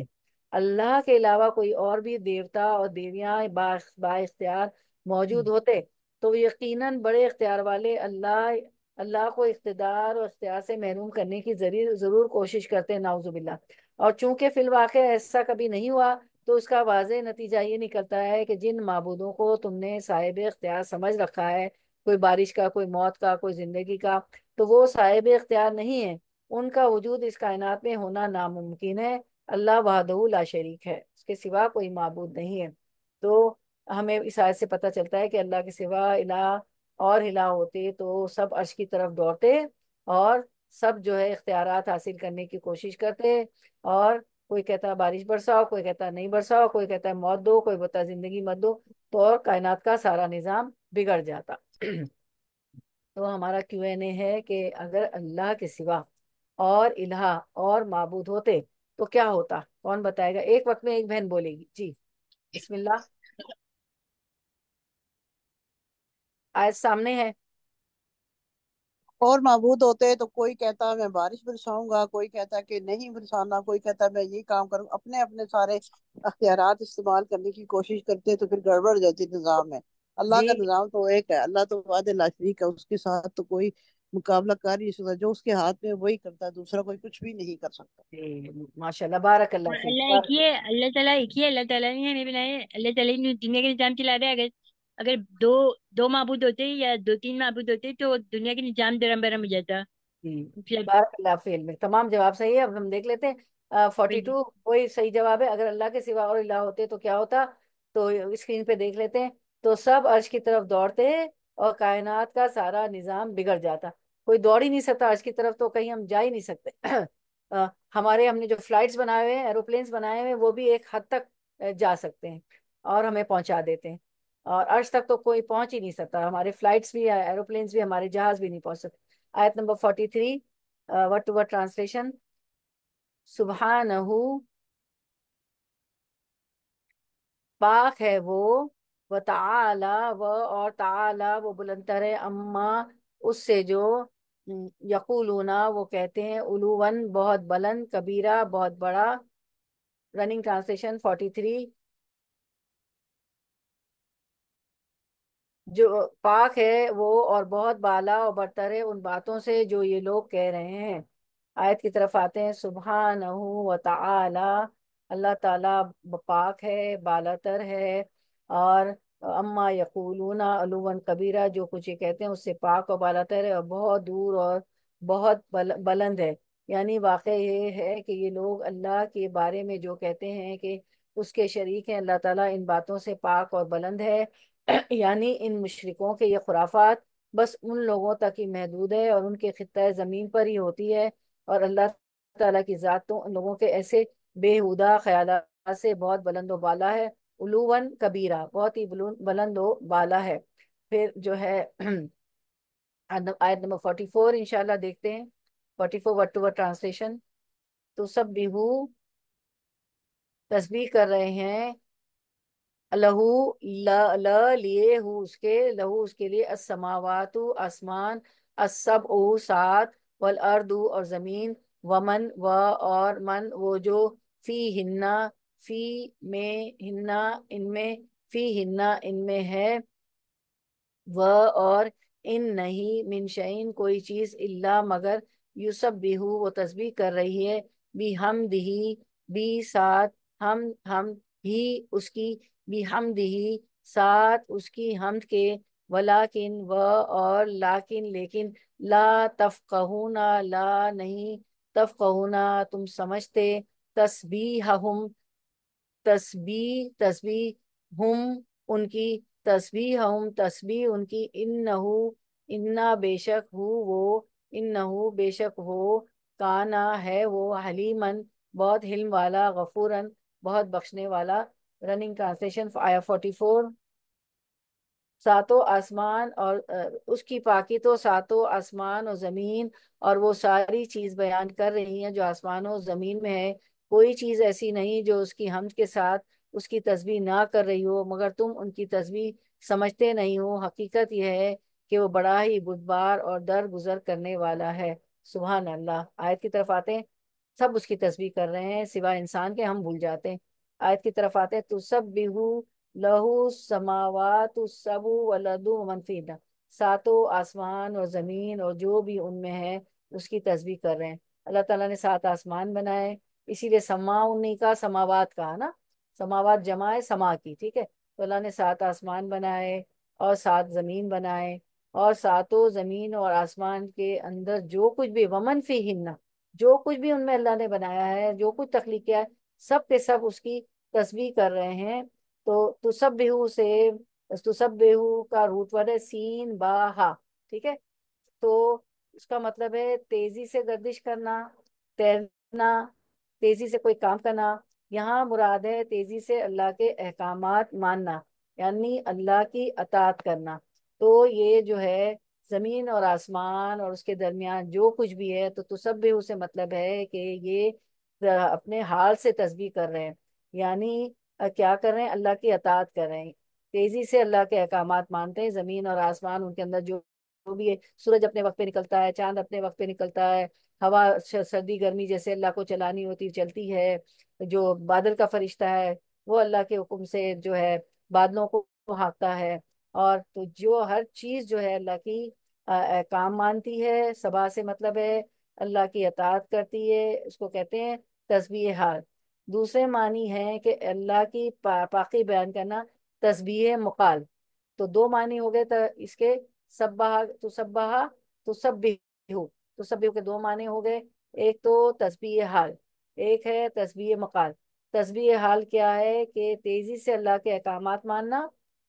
अल्लाह के अलावा कोई और भी देवता और देवियाँ बा, बा मौजूद होते तो यकीनन बड़े इख्तियार वाले अल्लाह अल्लाह को इख्तदार और इख्तियार से महरूम करने की ज़रूर ज़रूर कोशिश करते हैं नाउजुबिल्ला और चूँकि फिल वाक़ ऐसा कभी नहीं हुआ तो उसका वाज नतीजा ये निकलता है कि जिन मबूदों को तुमने साहिब इख्तियार समझ रखा है, कोई बारिश का, कोई मौत का, कोई ज़िंदगी का तो वो साहिब इख्तियार नहीं है। उनका वजूद इस कायनात में होना नामुमकिन है। अल्लाह वहदहू ला शरीक है। उसके सिवा कोई मबूद नहीं है। तो हमें इस आयत से पता चलता है कि अल्लाह के सिवा इला और हिला होते तो सब अर्श की तरफ़ दौड़ते और सब जो है इख्तियार हासिल करने की कोशिश करते और कोई कहता है बारिश बरसाओ, कोई कहता है नहीं बरसाओ, कोई कहता है मौत दो, कोई बता ज़िंदगी मत दो तो और कायनात का सारा निज़ाम बिगड़ जाता। तो हमारा क्यू एन ए है कि अगर अल्लाह के सिवा और इलाह और माबूद होते तो क्या होता? कौन बताएगा? एक वक्त में एक बहन बोलेगी, जी। बिस्मिल्लाह। आज सामने है। और मबूद होते तो कोई कहता मैं बारिश बरसाऊँगा कोई कहता कि नहीं बरसाना कोई कहता मैं ये काम करूँ अपने अपने सारे अख्तियार इस्तेमाल करने की कोशिश करते तो फिर गड़बड़ जाती निज़ाम में। अल्लाह का निज़ाम तो एक है अल्लाह तो वाद शरीक है उसके साथ तो कोई मुकाबला कर नहीं सकता जो उसके हाथ में वही करता है दूसरा कोई कुछ भी नहीं कर सकता। माशाल्लाह बारक अल्लाह अल्लाह एक ही है अल्लाह ताला एक ही है अल्लाह ताला ने हमें बनाए अल्लाह ताला ने दुनिया के निज़ाम चला रहे अगर अगर दो दो माबूद होते या दो तीन माबूद होते तो दुनिया के निज़ाम दरम बरम हो जाता। बारक में तमाम जवाब सही है। अब हम देख लेते हैं फोर्टी टू वही सही जवाब है? अगर अल्लाह के सिवा और इलाह होते तो क्या होता? तो स्क्रीन पे देख लेते हैं। तो सब अर्श की तरफ़ दौड़ते और कायनात का सारा निज़ाम बिगड़ जाता। कोई दौड़ ही नहीं सकता अर्श की तरफ़ तो कहीं हम जा ही नहीं सकते। अ, हमारे हमने जो फ्लाइट्स बनाए हुए हैं एरोप्लेन्स बनाए हुए हैं वो भी एक हद तक जा सकते हैं और हमें पहुँचा देते हैं। और अर्श तक तो कोई पहुँच ही नहीं सकता। हमारे फ्लाइट्स भी एरोप्लेन्स भी, हमारे जहाज़ भी नहीं पहुँच सकते। आयत number forty three word to word translation सुबहानहू पाक है वो, व ताला, व और ताला, वो बुलंदर है अम्मा, उससे जो यकूलूना, वो कहते हैं, उलूवन, बहुत बुलंद, कबीरा, बहुत बड़ा। रनिंग ट्रांसलेशन फोर्टी थ्री जो पाक है वो और बहुत बाला और बरतर है उन बातों से जो ये लोग कह रहे हैं। आयत की तरफ़ आते हैं सुबहानहू व अल्लाह ताला पाक है बालातर है और अम्मा यकूलूना अलुवन कबीरा जो कुछ ये कहते हैं उससे पाक और बालातर है और बहुत दूर और बहुत बल, बुलंद है। यानी वाक़ ये है कि ये लोग अल्लाह के बारे में जो कहते हैं कि उसके शरीक हैं अल्लाह ताला इन बातों से पाक और बुलंद है। यानी इन मुशरिकों के ये खुराफात बस उन लोगों तक ही महदूद है और उनके खत्ता ज़मीन पर ही होती है और अल्लाह ताला की ज़ात तो उन लोगों के ऐसे बेहुदा ख्याल से बहुत बुलंद व बाला है, उलूवन कबीरा, बहुत ही बुलंद व बाला है। फिर जो है आयत नंबर फोर्टी फोर इंशाल्लाह देखते हैं। Forty four word to word translation. तो सब बिहू तस्बीह कर रहे हैं लहू ल, ल लिए हु उसके लहू उसके लिए असमावातु आसमान असब ओ सात वल अर्दु और ज़मीन वमन व और मन वो जो फ़ी हिन्ना फ़ी में हिन्ना इनमें फ़ी हिन्ना इनमें है व और इन नहीं मिनशन कोई चीज़ इल्ला मगर यूसब बिहू वो तस्बीह कर रही है बी हम दिही बी साथ हम हम ही उसकी बी हम दिही साथ उसकी हमद के वलाकिन व और लाकिन लेकिन ला तफकहूना ला नहीं तफकहूना तुम समझते तस्बीह हम तस्बी तस्बी हम उनकी तस्बीह हम तस्बी उनकी इन इन्नहु इन्ना बेशक हु वो इन इन्नहु बेशक वो काना है वो हलीमन बहुत हिल्म वाला गफूरन बहुत बख्शने वाला रनिंग ट्रांसलेशन आया फोर्टी फोर सातों आसमान और उसकी पाकि तो सातों आसमान और ज़मीन और वो सारी चीज़ बयान कर रही हैं जो आसमान और ज़मीन में है। कोई चीज़ ऐसी नहीं जो उसकी हमद के साथ उसकी तस्वीर ना कर रही हो, मगर तुम उनकी तस्वीर समझते नहीं हो। हकीकत यह है कि वो बड़ा ही बुधबार और दर गुजर करने वाला है। सुबह अल्लाह। आयत की तरफ़ आते हैं। सब उसकी तस्वीर कर रहे हैं सिवा इंसान के, हम भूल जाते हैं। आयत की तरफ़ आते हैं तो सब बिहू लहू समावात सबू वलदू मनफीदा सातों आसमान और ज़मीन और जो भी उनमें है, उसकी तस्वीर कर रहे हैं। अल्लाह ताला ने सात आसमान बनाए, इसीलिए समा उन्हीं का, समावात कहा ना? समावात जमा है, समा की, ठीक है? तो अल्लाह ने सात आसमान बनाए और सात ज़मीन बनाए और सातों ज़मीन और आसमान के अंदर जो कुछ भी, वमन फ़ी हिन्ना जो कुछ भी उनमें अल्लाह ने बनाया है, जो कुछ तख्लीक किया है सब के सब उसकी तस्वीर कर रहे हैं। तो तुसब्बिहु से, तुसब्बिहु का रूट वर्ड है सीन बा हा ठीक है? तो उसका मतलब है तेज़ी से गर्दिश करना, तैरना, तेज़ी से कोई काम करना। यहाँ मुराद है तेज़ी से अल्लाह के अहकाम मानना, यानी अल्लाह की अतात करना। तो ये जो है ज़मीन और आसमान और उसके दरमियान जो कुछ भी है तो तुसब्बिहु से मतलब है कि ये अपने हाल से तस्बीह कर रहे हैं। यानी क्या कर रहे हैं? अल्लाह की अतात कर रहे हैं। तेज़ी से अल्लाह के अहकाम मानते हैं। ज़मीन और आसमान उनके अंदर जो जो भी है, सूरज अपने वक्त पे निकलता है, चाँद अपने वक्त पे निकलता है। हवा सर्दी, गर्मी जैसे अल्लाह को चलानी होती, चलती है। जो बादल का फरिश्ता है, वो अल्लाह के हुक्म से जो है, बादलों को हाँकता है। और तो जो हर चीज़ जो है अल्लाह की काम मानती है। सबा से मतलब है अल्लाह की अतात करती है उसको कहते हैं तस्बीह हाल दूसरे मानी है कि अल्लाह की पा, पाकी बयान करना तस्बीह मकाल तो दो मानी हो गए तो इसके सब्बाह तो सब्बाह तो सब हो तो सब के दो माने हो गए। एक तो तस्बीह हाल एक है तस्बीह मकाल तस्बीह हाल क्या है कि तेज़ी से अल्लाह के अहकाम मानना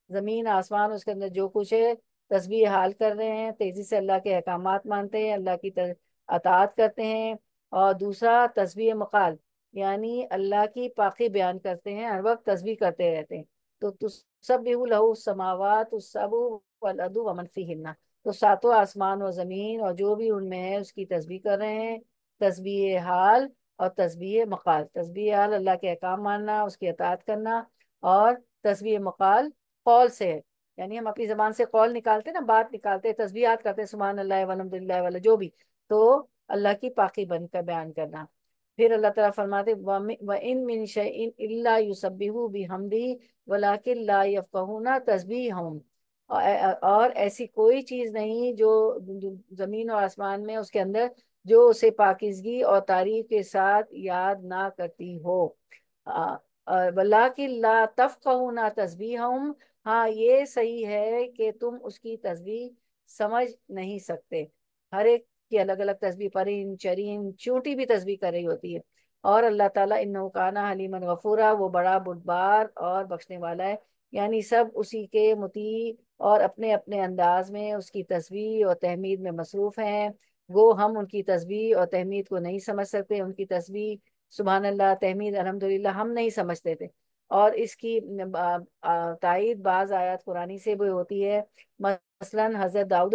ज़मीन आसमान उसके अंदर जो कुछ है तस्बीह हाल कर रहे हैं तेज़ी से अल्लाह के अहकाम मानते हैं अल्लाह की अतात करते हैं और दूसरा तस्बीह मकाल, यानी अल्लाह की पाकि बयान करते हैं, हर वक्त तस्बीह करते रहते हैं। तो तुसब्बिहु लहू समावात सबु वल अदु व मन फीहिन्ना। तो सातों आसमान और ज़मीन और जो भी उनमें है, उसकी तस्बीह कर रहे हैं। तस्बीह हाल और तस्बीह मकाल। तस्बीह हाल अल्लाह के अहकाम मानना, उसकी अतात करना और तस्बीह मकाल कौल से। है यानी हम अपनी जबान से कौल निकालते ना, बात निकालते तस्बीहात करते सुबहान अल्लाह, वलहमदुलिल्लाह, वाला जो भी। तो अल्लाह की पाकि बनकर बयान करना। फिर अल्लाह ताला फरमाते इन मिन शैइन इल्ला युसब्बिहु बिहमदी, वलाकिन ला यफकहूना और ऐसी कोई चीज़ नहीं जो ज़मीन और आसमान में उसके अंदर जो उसे पाकिजगी और तारीफ़ के साथ याद ना करती हो। वलाकिन ला तफकहूना तस्बीहहुम हाँ ये सही है कि तुम उसकी तस्बीह समझ नहीं सकते। हर एक की अलग अलग तस्बीह परिन चरीन चूंटी भी तस्बीह कर रही होती है। और अल्लाह ताला इन नौकाना हलीमन गफूरा, वो बड़ा बुढ़बार और बख्शने वाला है। यानी सब उसी के मुती और अपने अपने अंदाज में उसकी तस्वीर और तहमीद में मसरूफ हैं। वो हम उनकी तस्वीर और तहमीद को नहीं समझ सकते। उनकी तस्वीर सुबहान अल्लाह तहमीद, अल्हम्दुलिल्लाह, हम नहीं समझते थे। और इसकी तायद बाज आयात कुरानी से भी होती है। मसलन हज़रत दाऊद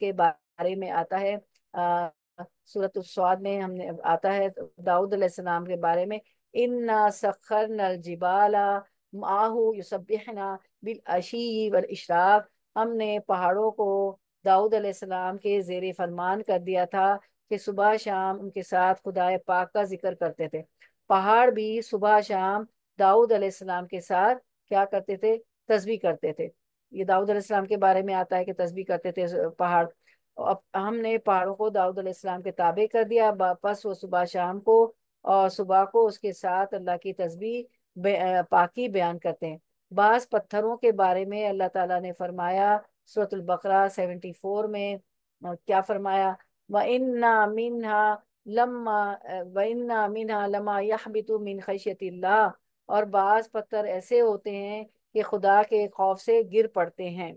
के बारे में आता है। सूरत स्वाद में हमने आता है दाऊद अलैहिस्सलाम के बारे में। इन्ना सखर नल जिबाला माहू युसबिहना बिल अशी वल इशराक। हमने पहाड़ों को दाऊद अलैहिस्सलाम के जेर फरमान कर दिया था कि सुबह शाम उनके साथ खुदाए पाक का ज़िक्र करते थे। पहाड़ भी सुबह शाम दाऊद अलैहिस्सलाम के साथ क्या करते थे? तस्बी करते थे। ये दाऊद अलैहिस्सलाम के बारे में आता है कि तस्बी करते थे, पहाड़ हमने पहाड़ों को दाऊद अलैहिस्सलाम के ताबे कर दिया। वापस वो सुबह शाम को और सुबह को उसके साथ अल्लाह की तस्बी पाकी बयान करते हैं। बास पत्थरों के बारे में अल्लाह ताला ने फरमाया, सूरतुल बकरा 74 में क्या फरमाया? व इन्ना मिनहा लम्मा व इन्ना मिनहा लमा यहबितु मिन खशियतिल्लाह। और बाज पत्थर ऐसे होते हैं कि खुदा के खौफ से गिर पड़ते हैं।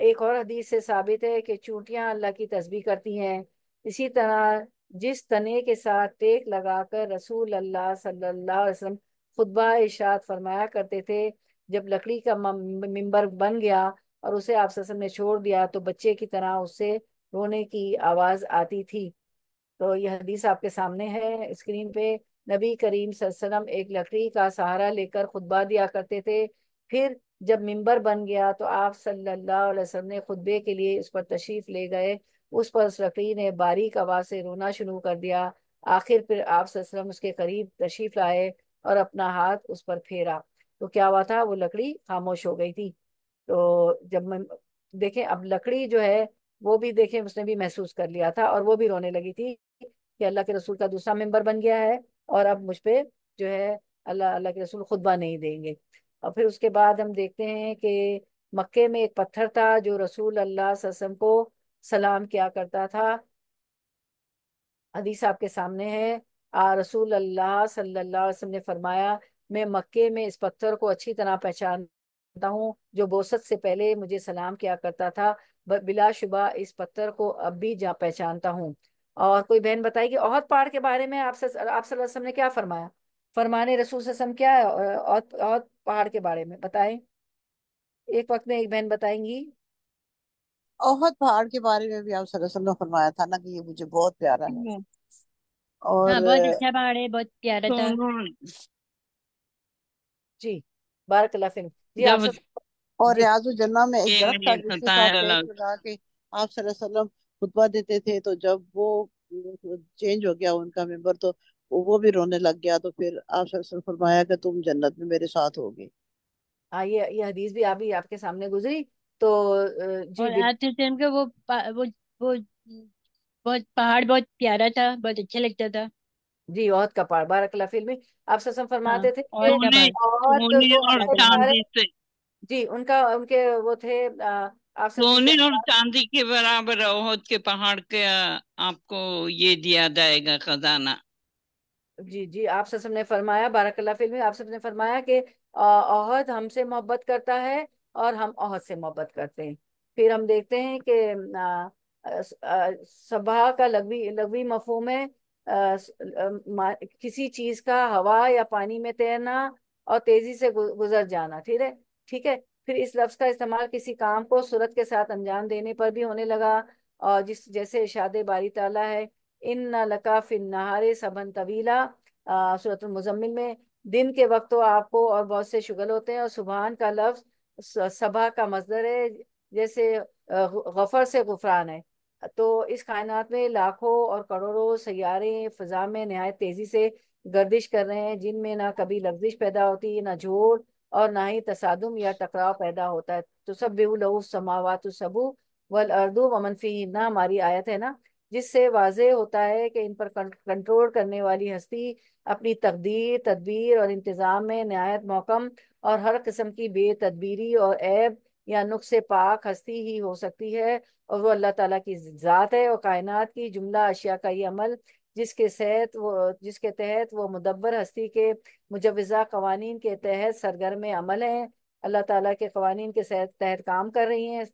एक और हदीस से साबित है कि चूंटियाँ अल्लाह की तस्बी करती हैं। इसी तरह जिस तने के साथ टेक लगाकर रसूल अल्लाह सल्लल्लाहु अलैहि वसल्लम खुतबा इशाद फरमाया करते थे, जब लकड़ी का मिंबर बन गया और उसे आप ससम ने छोड़ दिया तो बच्चे की तरह उससे रोने की आवाज़ आती थी। तो यह हदीस आपके सामने है। स्क्रीन पे नबी करीम वसल्लम एक लकड़ी का सहारा लेकर खुतबा दिया करते थे। फिर जब मिंबर बन गया तो आप सल्लल्लाहु अलैहि वसल्लम ने खुतबे के लिए उस पर तशरीफ़ ले गए। उस पर उस लकड़ी ने बारीक आवाज़ से रोना शुरू कर दिया। आखिर फिर आप वसल्लम उसके करीब तशरीफ़ लाए और अपना हाथ उस पर फेरा। तो क्या हुआ था? वो लकड़ी खामोश हो गई थी। तो जब मैं, देखें, अब लकड़ी जो है, वो भी देखें, उसने भी महसूस कर लिया था और वो भी रोने लगी थी कि अल्लाह के रसूल का दूसरा मेंबर बन गया है और अब मुझ पे जो है अल्लाह अल्लाह के रसूल खुतबा नहीं देंगे। और फिर उसके बाद हम देखते हैं कि मक्के में एक पत्थर था जो रसूल अल्लाह वसल्लम को सलाम किया करता था। हदीस आपके सामने है। आ रसूल अल्लाह सल्लल्लाहु अलैहि वसल्लम ने फरमाया, मैं मक्के में इस पत्थर को अच्छी तरह पहचानता हूँ, जो बोसत से पहले मुझे सलाम किया करता था। बिलाशुबा इस पत्थर को अब भी जा, पहचानता हूँ। और कोई बहन बताएगी और पहाड़ के बारे में आप आप सल्लल्लाहु अलैहि वसल्लम ने क्या फरमाया? फरमाने रसूल वसल्लम क्या है और, और पहाड़ के बारे में बताएँ। एक वक्त में एक बहन बताएँगी। ओहद पहाड़ के बारे में भी आप वसल्लम ने फरमाया था ना कि ये मुझे बहुत प्यारा है। और हाँ बहुत अच्छा पहाड़ है बहुत प्यारा था। जी बारक फिर जी आप जब सब और जी। रियाजुल जन्ना में एक ये दरख्त था जिसके साथ है अलग लगा। के आप सल्लल्लाहु अलैहि वसल्लम खुतबा देते थे तो जब वो चेंज हो गया उनका मेंबर तो वो भी रोने लग गया तो फिर आप फरमाया कि तुम जन्नत में मेरे साथ होगे। हाँ ये ये हदीस भी अभी आपके सामने गुजरी तो जी और आज टाइम का वो वो वो बहुत पहाड़ बहुत प्यारा था बहुत अच्छा लगता था। जी औहद का पहाड़ बारक फ़िल्म में आप ससम हाँ फरमाते थे और का सोने और चांदी से। जी उनका उनके वो थे आप सोने और चांदी के बराबर के पहाड़ के आपको ये दिया जाएगा खजाना। जी जी आप सबने फरमाया बारकल्ला फ़िल्म आप सबने फरमाया कि आ, ओहद हमसे मोहब्बत करता है और हम अहद से मोहब्बत करते हैं। फिर हम देखते हैं कि सभा का लगवी लगवी मफहूम है किसी चीज़ का हवा या पानी में तैरना और तेज़ी से गुजर जाना ठीक है? ठीक है? फिर इस लफ्ज का इस्तेमाल किसी काम को सूरत के साथ अंजाम देने पर भी होने लगा और जिस जैसे इरशाद बारी ताला है इन लका फिन नहारे सबन तवीला सूरत मुजम्मिल में। दिन के वक्त तो आपको और बहुत से शुगल होते हैं और सुबहान का लफ्ज स- सबा का मजदर है, जैसे गफर से गुफरान है। तो इस कायनात में लाखों और करोड़ों सैयारे फिजा में नहायत तेज़ी से गर्दिश कर रहे हैं, जिनमें ना कभी लफ्जिश पैदा होती है ना ज़ोर और ना ही तसादम या टकराव पैदा होता है। तो सब बेहू लहू समावात सबू, वल अर्दू वमन फ़ी ना हमारी आयत है ना? जिससे वाजह होता है कि इन पर कंट्रोल करने वाली हस्ती अपनी तकदीर, तदबीर और इंतज़ाम में नहायत मौकम और हर किस्म की बेतदबीरी और ऐब या नुक्स पाक हस्ती ही हो सकती है और वो अल्लाह ताला की ज़ात है और कायनात की जुमला अशिया का ये अमल जिसके तहत वो, जिसके तहत वो मुदब्बर हस्ती के मुजवज़ा कवानीन के तहत सरगर्म अमल हैं। अल्लाह ताला के कवानीन के तहत काम कर रही हैं।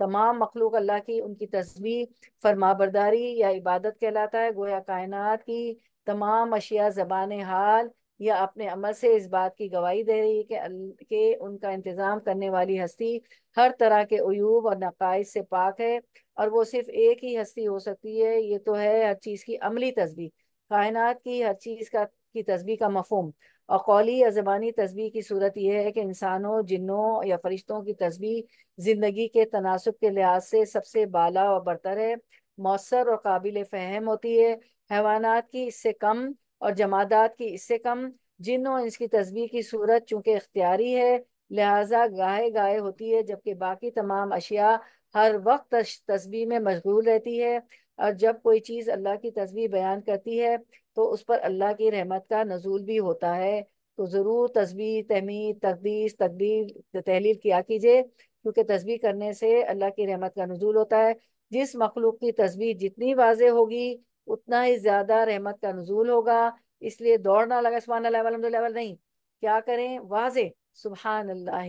तमाम मखलूक अल्लाह की उनकी तस्बीह फरमाबरदारी या इबादत कहलाता है। गोया कायनात की तमाम अशिया जबान हाल या अपने अमल से इस बात की गवाही दे रही है कि कि उनका इंतज़ाम करने वाली हस्ती हर तरह के अयूब और नकाइश से पाक है और वो सिर्फ़ एक ही हस्ती हो सकती है। ये तो है हर चीज़ की अमली तस्वीर। कायनात की हर चीज़ का, की तस्वीर का मफहूम। और कौली या ज़बानी तस्बीह की सूरत यह है कि इंसानों, जिन्नों या फरिश्तों की तस्बीह ज़िंदगी के तनासब के लिहाज से सबसे बाला और बरतर है। मौसर और काबिल फ़हम होती है। हैवानात की इससे कम और जमादात की इससे कम। जिन्नों इसकी तस्बीह की सूरत चूँकि इख्तियारी है, लिहाजा गाहे गाहे होती है, जबकि बाकी तमाम अशिया हर वक्त तस्बीह में मशगूल रहती है। और जब कोई चीज़ अल्लाह की तस्बीह बयान करती है तो उस पर अल्लाह की रहमत का नजूल भी होता है। तो ज़रूर तस्बीह, तहमीद, तकदीस, तकदीर, तहलील किया कीजिए, क्योंकि तस्बीह करने से अल्लाह की रहमत का नजूल होता है। जिस मखलूक की तस्बीह जितनी वाज होगी, उतना ही ज़्यादा रहमत का नजूल होगा। इसलिए दौड़ना लगा सुबहान अल्लाह वल्हम्दुलिल्लाह नहीं। क्या करें? वाजे सुबहान अल्लाह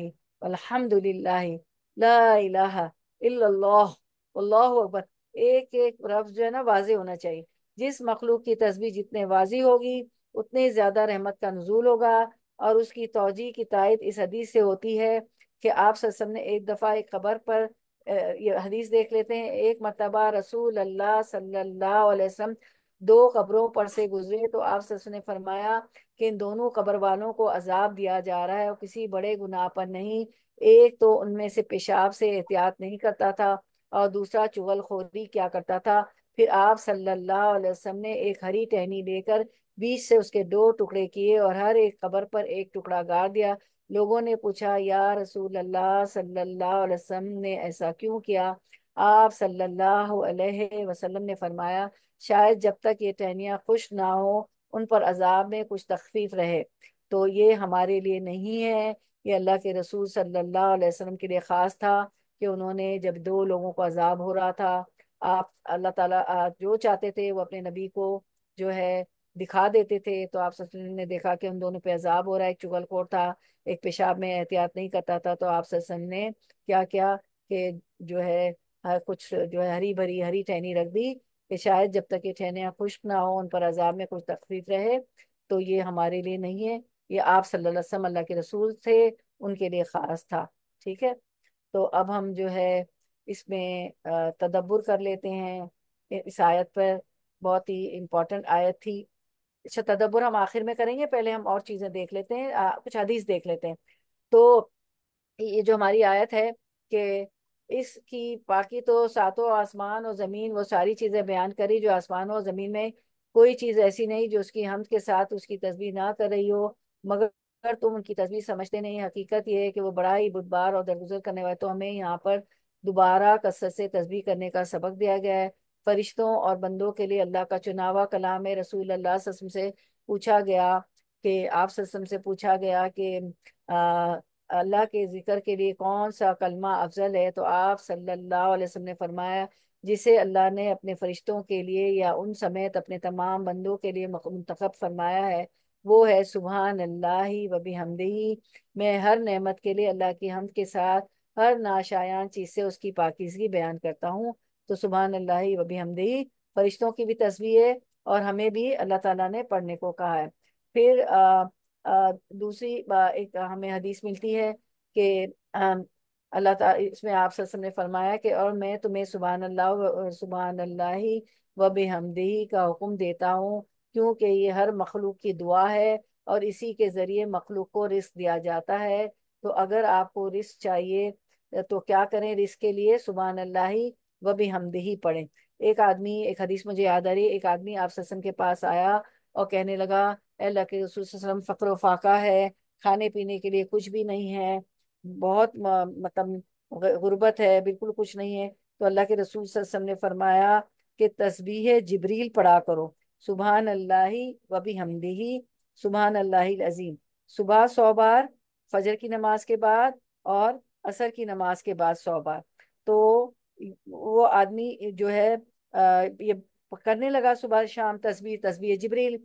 अकबर। एक एक लफ्ज जो है ना वाजे होना चाहिए। जिस मखलूक की तस्वीर जितने वाजी होगी, उतने ज़्यादा रहमत का नजूल होगा। और उसकी तोजी की तायद इस हदीस से होती है कि आप वसल्लम ने एक दफ़ा एक खबर पर ये हदीस देख लेते हैं। एक मरतबा रसूल अल्लाह सल्लल्लाहु दो कब्रों पर से गुजरे तो आप वसल्लम ने फरमाया कि इन दोनों कब्र वालों को अजाब दिया जा रहा है और किसी बड़े गुनाह पर नहीं। एक तो उनमें से पेशाब से एहतियात नहीं करता था और दूसरा चुगलखोरी क्या करता था? फिर आप सल्लल्लाहु अलैहि वसल्लम ने एक हरी टहनी लेकर बीच से उसके दो टुकड़े किए और हर एक कबर पर एक टुकड़ा गाड़ दिया। लोगों ने पूछा, या रसूल अल्लाह सल्लल्लाहु अलैहि वसल्लम ने ऐसा क्यों किया? आप सल्लल्लाहु अलैहि वसल्लम ने फरमाया, शायद जब तक ये टहनियाँ खुश ना हो, उन पर अजाब में कुछ तखफीफ रहे। तो ये हमारे लिए नहीं है। ये अल्लाह के रसूल सल्लल्लाहु अलैहि वसल्लम के लिए खास था कि उन्होंने जब दो लोगों को अजाब हो रहा था आप अल्लाह ताला जो चाहते थे वो अपने नबी को जो है दिखा देते थे। तो आप सल्लल्लाहु ने देखा कि उन दोनों पे अजाब हो रहा है, एक चुगलखोर था, एक पेशाब में एहतियात नहीं करता था। तो आप सल्लल्लाहु ने क्या किया कि जो है, हर कुछ जो है हरी भरी, हरी टहनी रख दी कि शायद जब तक ये टहनियाँ खुश्क ना हो, उन पर अजाब में कुछ तखफीफ रहे तो ये हमारे लिए नहीं है। ये आप सल्लल्लाहु अल्लाह के रसूल थे, उनके लिए खास था। ठीक है? तो अब हम जो है इसमें तदब्बुर कर लेते हैं। इस आयत पर बहुत ही इम्पोर्टेंट आयत थी। अच्छा तदब्बुर हम आखिर में करेंगे? पहले हम और चीज़ें देख लेते हैं आ, कुछ हदीस देख लेते हैं। तो ये जो हमारी आयत है कि इसकी बाकी तो सातों आसमान और ज़मीन वो सारी चीज़ें बयान करी जो आसमान और ज़मीन में कोई चीज़ ऐसी नहीं जो उसकी हम के साथ उसकी तस्वीर ना कर रही हो। मगर तुम उनकी तस्वीर समझते नहीं हकीकत ये है कि वो बड़ा ही बुधबार और दरगुजर करने वाले तो हमें यहाँ पर दोबारा कसरत से तस्बीह करने का सबक दिया गया है। फरिश्तों और बंदों के लिए अल्लाह का चुनावा कलाम रसूल अल्लाह वसल्लम से पूछा गया कि, आप वसल्लम से पूछा गया कि अल्लाह के ज़िक्र के लिए कौन सा कलमा अफजल है? तो आप सल्लल्लाहु अलैहि वसल्लम ने फरमाया, जिसे अल्लाह ने अपने फरिश्तों के लिए या उन समेत अपने तमाम बंदों के लिए मुंतखब फरमाया है। वो है सुबहान अल्लाह व बिहमदिही। मैं हर नेमत के लिए अल्लाह की हमद के साथ हर नाशायान चीज़ से उसकी पाकिजगी बयान करता हूँ। तो सुबहान अल्लाह व बिहमदिही फरिश्तों की भी तस्वीर है और हमें भी अल्लाह ताला ने पढ़ने को कहा है। फिर आ, आ, दूसरी एक हमें हदीस मिलती है कि अल्लाह इसमें आप सल्लल्लाहु ने फरमाया कि और मैं तुम्हें सुबहान अल्लाह सुबहान अल्लाह व बेहमदही का हुक्म देता हूँ क्योंकि ये हर मखलूक की दुआ है और इसी के ज़रिए मखलूक को रिस्क दिया जाता है। तो अगर आपको रिस्क चाहिए तो क्या करें रिस्क के लिए? सुबहान अल्लाह व बेहमदही पढ़ें। एक आदमी, एक हदीस मुझे याद आ रही है, एक आदमी आप ससन के पास आया और कहने लगा अल्लाह के रसूल फक्र फाका है, खाने पीने के लिए कुछ भी नहीं है, बहुत मतलब गुर्बत है, बिल्कुल कुछ नहीं है। तो अल्लाह के रसूल वसल्लम ने फरमाया कि तस्बीह जबरील पढ़ा करो। सुबहान अल्लाह व बिहमदिही सुबहान अल्लाह अजीम। सुबह सौ बार, फजर की नमाज़ के बाद और असर की नमाज़ के बाद सौ बार। तो वो आदमी जो है ये करने लगा सुबह शाम तस्बीह तस्बीह जिब्रील।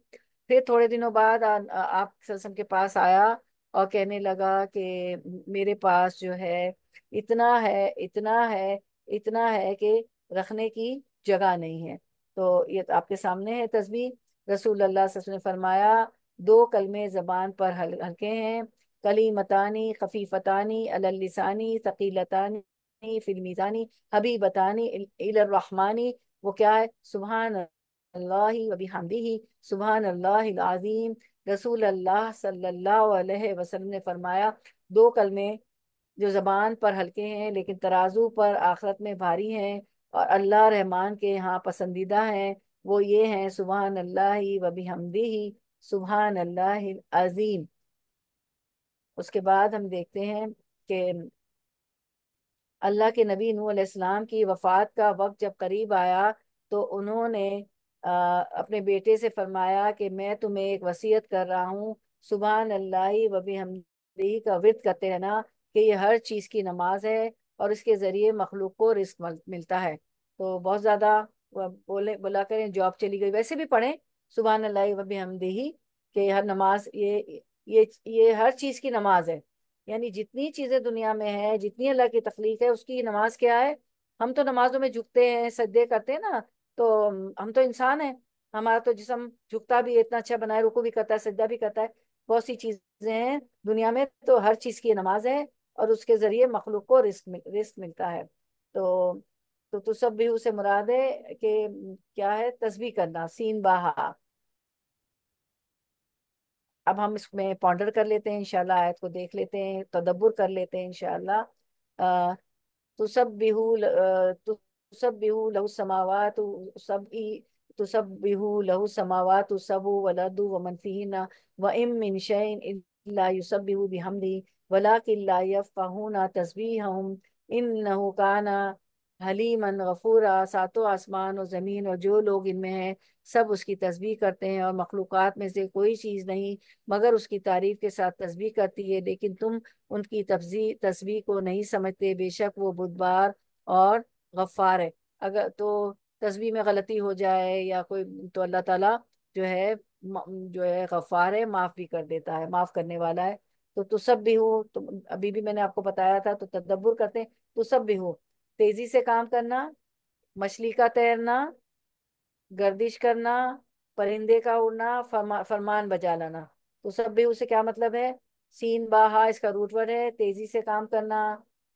फिर थोड़े दिनों बाद आ, आप सल्लम के पास आया और कहने लगा कि मेरे पास जो है इतना है इतना है इतना है कि रखने की जगह नहीं है। तो ये तो आपके सामने है तस्वीर रसूल अल्लाह ने फरमाया दो कलमे जबान पर हल, हल्के हैं कलीमतानी, खफीफतानी अललिसानी तकीलतानी फिल्मीजानी, हबीबतानी इलरहमानी वो क्या है? सुबहान अल्लाह व बिहमदिही सुबहान अल्लाह अजीम। रसूल अल्लाह सल्लल्लाहु अलैहि वसल्लम ने फरमाया, दो कलमे जो जबान पर हल्के हैं, लेकिन तराजू पर आखरत में भारी हैं और अल्लाह रहमान के यहाँ पसंदीदा हैं, वो ये हैं सुबहान अल्लाह व बिहमदिही सुबहान अल्लाह अजीम। उसके बाद हम देखते हैं कि अल्लाह के नबी नू अलैहिस्सलाम की वफात का वक्त जब करीब आया तो उन्होंने अपने बेटे से फरमाया कि मैं तुम्हें एक वसीयत कर रहा हूँ। सुबह अल्लाह वबी हमदी का विरत करते रहना कि ये हर चीज़ की नमाज़ है और इसके ज़रिए मखलूक को रिस्क मिलता है। तो बहुत ज़्यादा बोले, बोला करें, जॉब चली गई। वैसे भी पढ़ें सुबह अल्लाह वबी हमदी कि हर नमाज़ ये ये ये हर चीज़ की नमाज़ है। यानी जितनी चीज़ें दुनिया में है जितनी अल्लाह की तकलीफ़ है उसकी नमाज़ क्या है? हम तो नमाजों में झुकते हैं सदे करते हैं ना तो हम तो इंसान है। हमारा तो जिसम झुकता भी इतना अच्छा बनाए रुको भी करता है सज्जा भी करता है बहुत सी चीज़ें हैं दुनिया में तो हर चीज़ की नमाज़ है और उसके ज़रिए मखलूक को रिस्क मिल, रिस्क मिलता है। तो तो तो सब भी उसे मुराद है कि क्या है? तस्बी करना सीन बाहा। अब हम इसमें पॉन्डर कर लेते हैं, इंशाल्लाह आयत को देख लेते हैं, तदब्बर कर लेते हैं, इंशाल्लाह। तो सब बिहू तो तुसब्बिहु लहु समावातु सबई तुसब्बिहु लहु समावातु सबु वलदु व मन फीहिन्ना व इम मिन शैइन इल्ला युसब्बिहु बिहम्दी वलाकिन ला यफक़हूना तस्बीहहुम इन्नहु काना हलीमन, गफूरा, सातों आसमान और ज़मीन और जो लोग इनमें हैं, सब उसकी तस्बीह करते हैं और मखलूक में से कोई चीज़ नहीं, मगर उसकी तारीफ़ के साथ तस्बीह करती है। लेकिन तुम उनकी तस्बी तस्बीह को नहीं समझते, बेशक वो बुधबार और गफ्फार है। अगर तो तस्वीर में गलती हो जाए या कोई तो अल्लाह ताला जो है जो है गफ्फार है, माफ़ भी कर देता है, माफ़ करने वाला है। तो तो सब भी हो तो अभी भी मैंने आपको बताया था तो तदब्बर करते हैं सब भी हो। तेज़ी से काम करना मछली का तैरना गर्दिश करना परिंदे का उड़ना फरमा, फरमान बजा लाना। तो सब भी उसे क्या मतलब है? सीन बाहा इसका रूट वर्ड है। तेज़ी से काम करना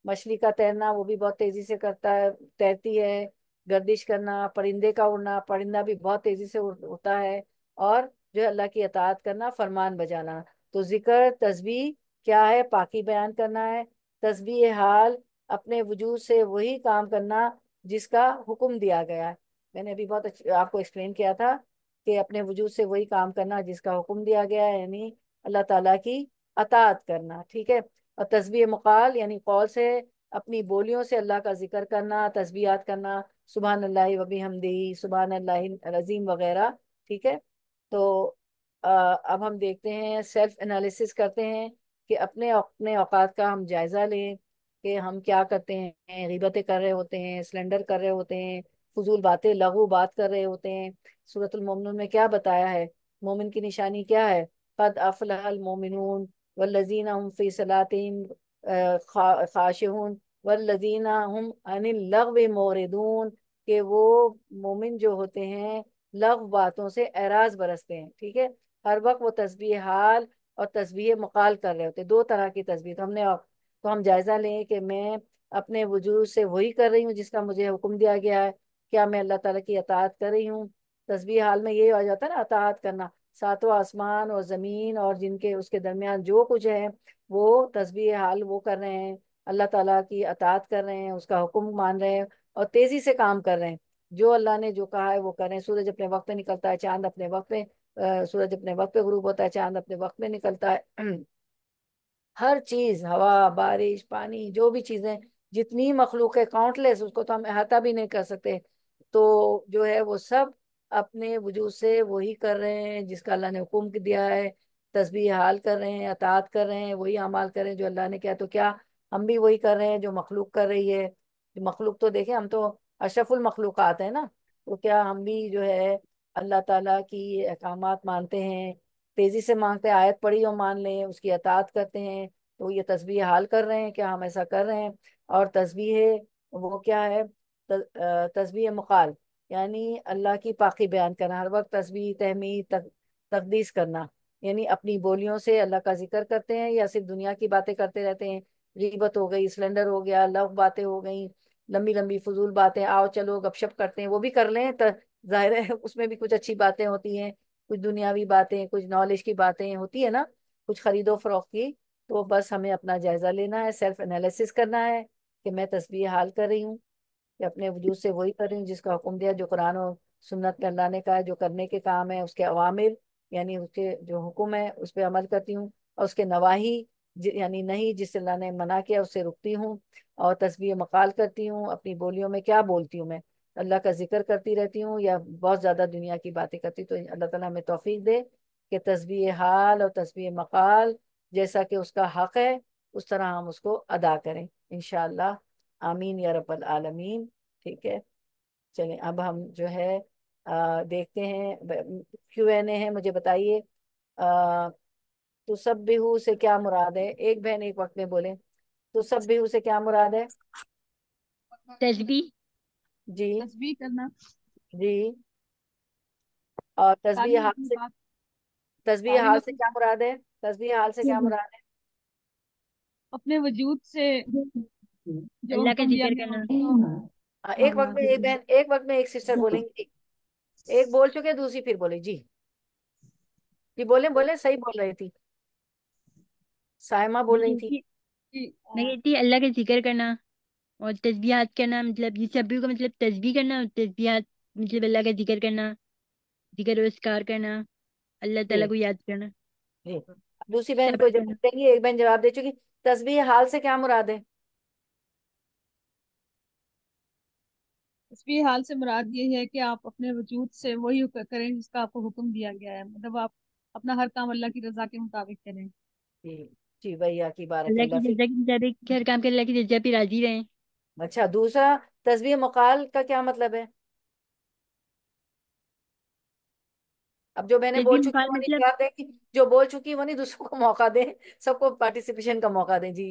मछली का तैरना वो भी बहुत तेज़ी से करता है तैरती है। गर्दिश करना परिंदे का उड़ना परिंदा भी बहुत तेज़ी से उड़ता है। और जो है अल्लाह की अतात करना फरमान बजाना। तो ज़िक्र तस्बी क्या है? पाकि बयान करना है। तस्बी हाल अपने वजूद से वही काम करना जिसका हुक्म दिया गया है। मैंने अभी बहुत आपको एक्सप्लेन किया था कि अपने वजूद से वही काम करना जिसका हुक्म दिया गया है यानी अल्लाह ताला की अतात करना ठीक है? और तस्बीह मुकाल यानी कौल से अपनी बोलियों से अल्लाह का ज़िक्र करना तस्बीहात करना सुबह अल्लाह वबी हमदी सुबह अल्लाह रजीम वगैरह ठीक है? तो आ, अब हम देखते हैं सेल्फ एनालिसिस करते हैं कि अपने अपने औकात का हम जायज़ा लें कि हम क्या करते हैं गीबतें कर रहे होते हैं, सिलेंडर कर रहे होते हैं, फजूल बातें, लघु बात कर रहे होते हैं। सूरतुल मोमिनून में क्या बताया है? मोमिन की निशानी क्या है? कद अफलहल मोमिनून वल्लजीना हुम फ़ी सलातिहिम खाशिऊन वल्लजीना हुम अनिल मोरिदून कि वो मोमिन जो होते हैं लघ बातों से एराज बरसते हैं, ठीक है? हर वक्त वो तस्बीह हाल और तस्बीह मकाल कर रहे होते दो तरह की तस्बीह। तो हमने तो हम जायजा लें कि मैं अपने वजूद से वही कर रही हूँ जिसका मुझे हुक्म दिया गया है। क्या मैं अल्लाह ताला की अतात कर रही हूँ? तस्बीह हाल में ये आ जाता है ना अतात करना। सातों आसमान और ज़मीन और जिनके उसके दरमियान जो कुछ है, वो तस्बीह हाल वो कर रहे हैं। अल्लाह ताला की अतात कर रहे हैं, उसका हुक्म मान रहे हैं और तेज़ी से काम कर रहे हैं। जो अल्लाह ने जो कहा है वो करें सूरज अपने वक्त में निकलता है, चाँद अपने वक्त में सूरज अपने वक्त पे, गुरूब होता है, चाँद अपने वक्त में निकलता है। हर चीज़, हवा, बारिश, पानी, जो भी चीज़ें, जितनी मखलूक है काउंटलेस उसको तो हम अहाता भी नहीं कर सकते। तो जो है, वो सब अपने वजूद से वही कर रहे हैं, जिसका अल्लाह ने हुक्म दिया है। तस्बीह हाल कर रहे हैं अतात कर रहे हैं, वही अमाल कर रहे हैं, जो अल्लाह ने किया। तो क्या हम भी वही कर रहे हैं, जो मखलूक कर रही है? मखलूक तो देखें, हम तो अशरफुल मखलूक़ात है ना। तो क्या हम भी जो है, अल्लाह ताला की अहकाम मानते हैं तेज़ी से मांगते हैं आयत पढ़ी और मान लें उसकी अतात करते हैं तो ये तस्वीर हाल कर रहे हैं क्या हम ऐसा कर रहे हैं? और तस्बीह वो क्या है? तस्बीह मकाल यानी अल्लाह की पाकि बयान करना हर वक्त तस्बीह तहमीद तक, तकदीस करना यानी अपनी बोलियों से अल्लाह का ज़िक्र करते हैं या सिर्फ़ दुनिया की बातें करते रहते हैं? गीबत हो गई सिलेंडर हो गया लव बातें हो गई लंबी लंबी फजूल बातें आओ चलो गपशप करते हैं वो भी कर लें तो ज़ाहिर है उसमें भी कुछ अच्छी बातें होती हैं। कुछ दुनियावी बातें, कुछ नॉलेज की बातें होती है ना, कुछ खरीदो फरोख्त की तो बस हमें अपना जायजा लेना है सेल्फ एनालिसिस करना है कि मैं तस्वीर हाल कर रही हूँ, कि अपने वजूद से वही कर रही हूँ जिसका हुक्म दिया, जो कुरान और सुन्नत में अल्लाह ने कहा जो करने के काम है, उसके अवामिर, यानी उसके जो हुक्म है, उस पर अमल करती हूँ, और उसके नवाही यानी नहीं जिस अल्लाह ने मना किया, उससे रुकती हूँ, और तस्वीर मकाल करती हूँ, अपनी बोलियों में क्या बोलती हूँ मैं। अल्लाह का ज़िक्र करती रहती हूँ या बहुत ज़्यादा दुनिया की बातें करती तो अल्लाह ताला हमें तौफीक दे कि तस्वीर हाल और तस्वीर मकाल जैसा कि उसका हक है उस तरह हम उसको अदा करें। इन आमीन या रब्बल आलमीन। ठीक है? चलें अब हम जो है आ, देखते हैं क्यू एन ए है मुझे बताइए। तो सब बेहू से क्या मुराद है? एक बहन एक वक्त में बोले। तो सब बेहू से क्या मुराद है? तस्बी जी। तस्बीह करना। जी। और तस्बीह हाल से तस्बीह हाल से क्या मुराद है? तस्बीह हाल से क्या मुराद है? अपने वजूद से जो अल्लाह का ज़िक्र करना। हाँ, एक वक्त में एक बहन एक वक्त में एक सिस्टर बोलेंगी। एक बोल चुके दूसरी फिर बोले। जी। जी बोले बोले सही बोल रही थी। सायमा बोल रही थी। नहीं थी अल्लाह का ज़िक्र करना। और तस्बीहात करना मतलब ये सभी का मतलब तस्बीह करना और तस्बीहात मतलब अल्लाह का ज़िक्र करना ज़िक्र वस्कार करना अल्लाह ताला जी को याद करना। जी दूसरी बहन को करना। जवाब देंगी एक बहन जवाब दे चुकी तस्बीह हाल से क्या मुराद है? तस्बीह हाल से मुराद ये है कि आप अपने वजूद से वही हुक्म करें जिसका आपको हुक्म दिया गया है। मतलब आप अपना हर काम अल्लाह की रजा के मुताबिक करें। जी जी भैया की अल्लाह की बारकल्ला रजा के मुताबिक हर काम के अल्लाह की रजा पे राज़ी रहें। अच्छा दूसरा तस्बीह मकाल का क्या मतलब है? अब जो मैंने बोल तस्बीह चुकी नहीं मतलब जो बोल चुकी वो नहीं दूसरों को मौका दें सबको पार्टिसिपेशन का मौका दें। जी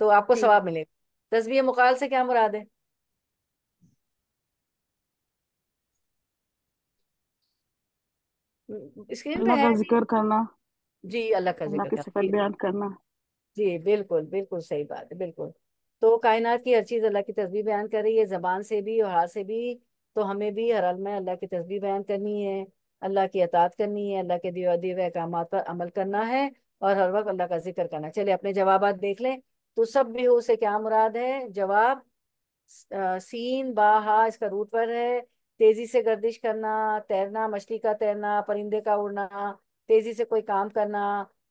तो आपको ठीक सवाब मिलेगा। तस्बीह मुकाल से क्या मुराद है? स्क्रीन पे अल्लाह है का जी। ज़िक्र करना। जी अल्लाह का अल्लाह ज़िक्र की करना। सिफत जी। बयान करना। जी बिल्कुल बिल्कुल सही बात है बिल्कुल। तो कायनात की हर चीज़ अल्लाह की तस्वीर बयान कर रही है, जबान से भी और हाथ से भी। तो हमें भी हर हाल में अल्लाह की तस्वीर बयान करनी है, अल्लाह की अतात करनी है, अल्लाह के दिए दिए अहकाम पर अमल करना है और हर वक्त अल्लाह का ज़िक्र करना। चलिए, अपने जवाब देख लें। तो सब भी हो से क्या मुराद है? जवाब सीन, बा, हा, इसका रूट पर है। तेज़ी से गर्दिश करना, तैरना, मछली का तैरना, परिंदे का उड़ना, तेज़ी से कोई काम करना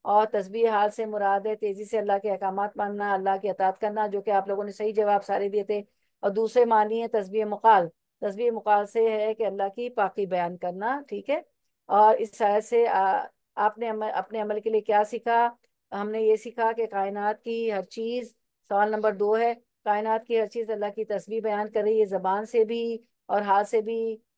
और तस्बीह हाल से मुराद है तेज़ी से अल्लाह के अहकाम मानना अल्लाह की अतात करना जो कि आप लोगों ने सही जवाब सारे दिए थे। और दूसरे मानी है तस्बीह मुकाल। तस्बीह मुकाल से है कि अल्लाह की पाकि बयान करना ठीक है? और इस आयत से आ, आपने अमल, अपने अमल के लिए क्या सीखा? हमने ये सीखा कि कायनात की हर चीज़ सवाल नंबर दो है कायनात की हर चीज़ अल्लाह की तस्वीर बयान कर रही है जबान से भी और हाथ से भी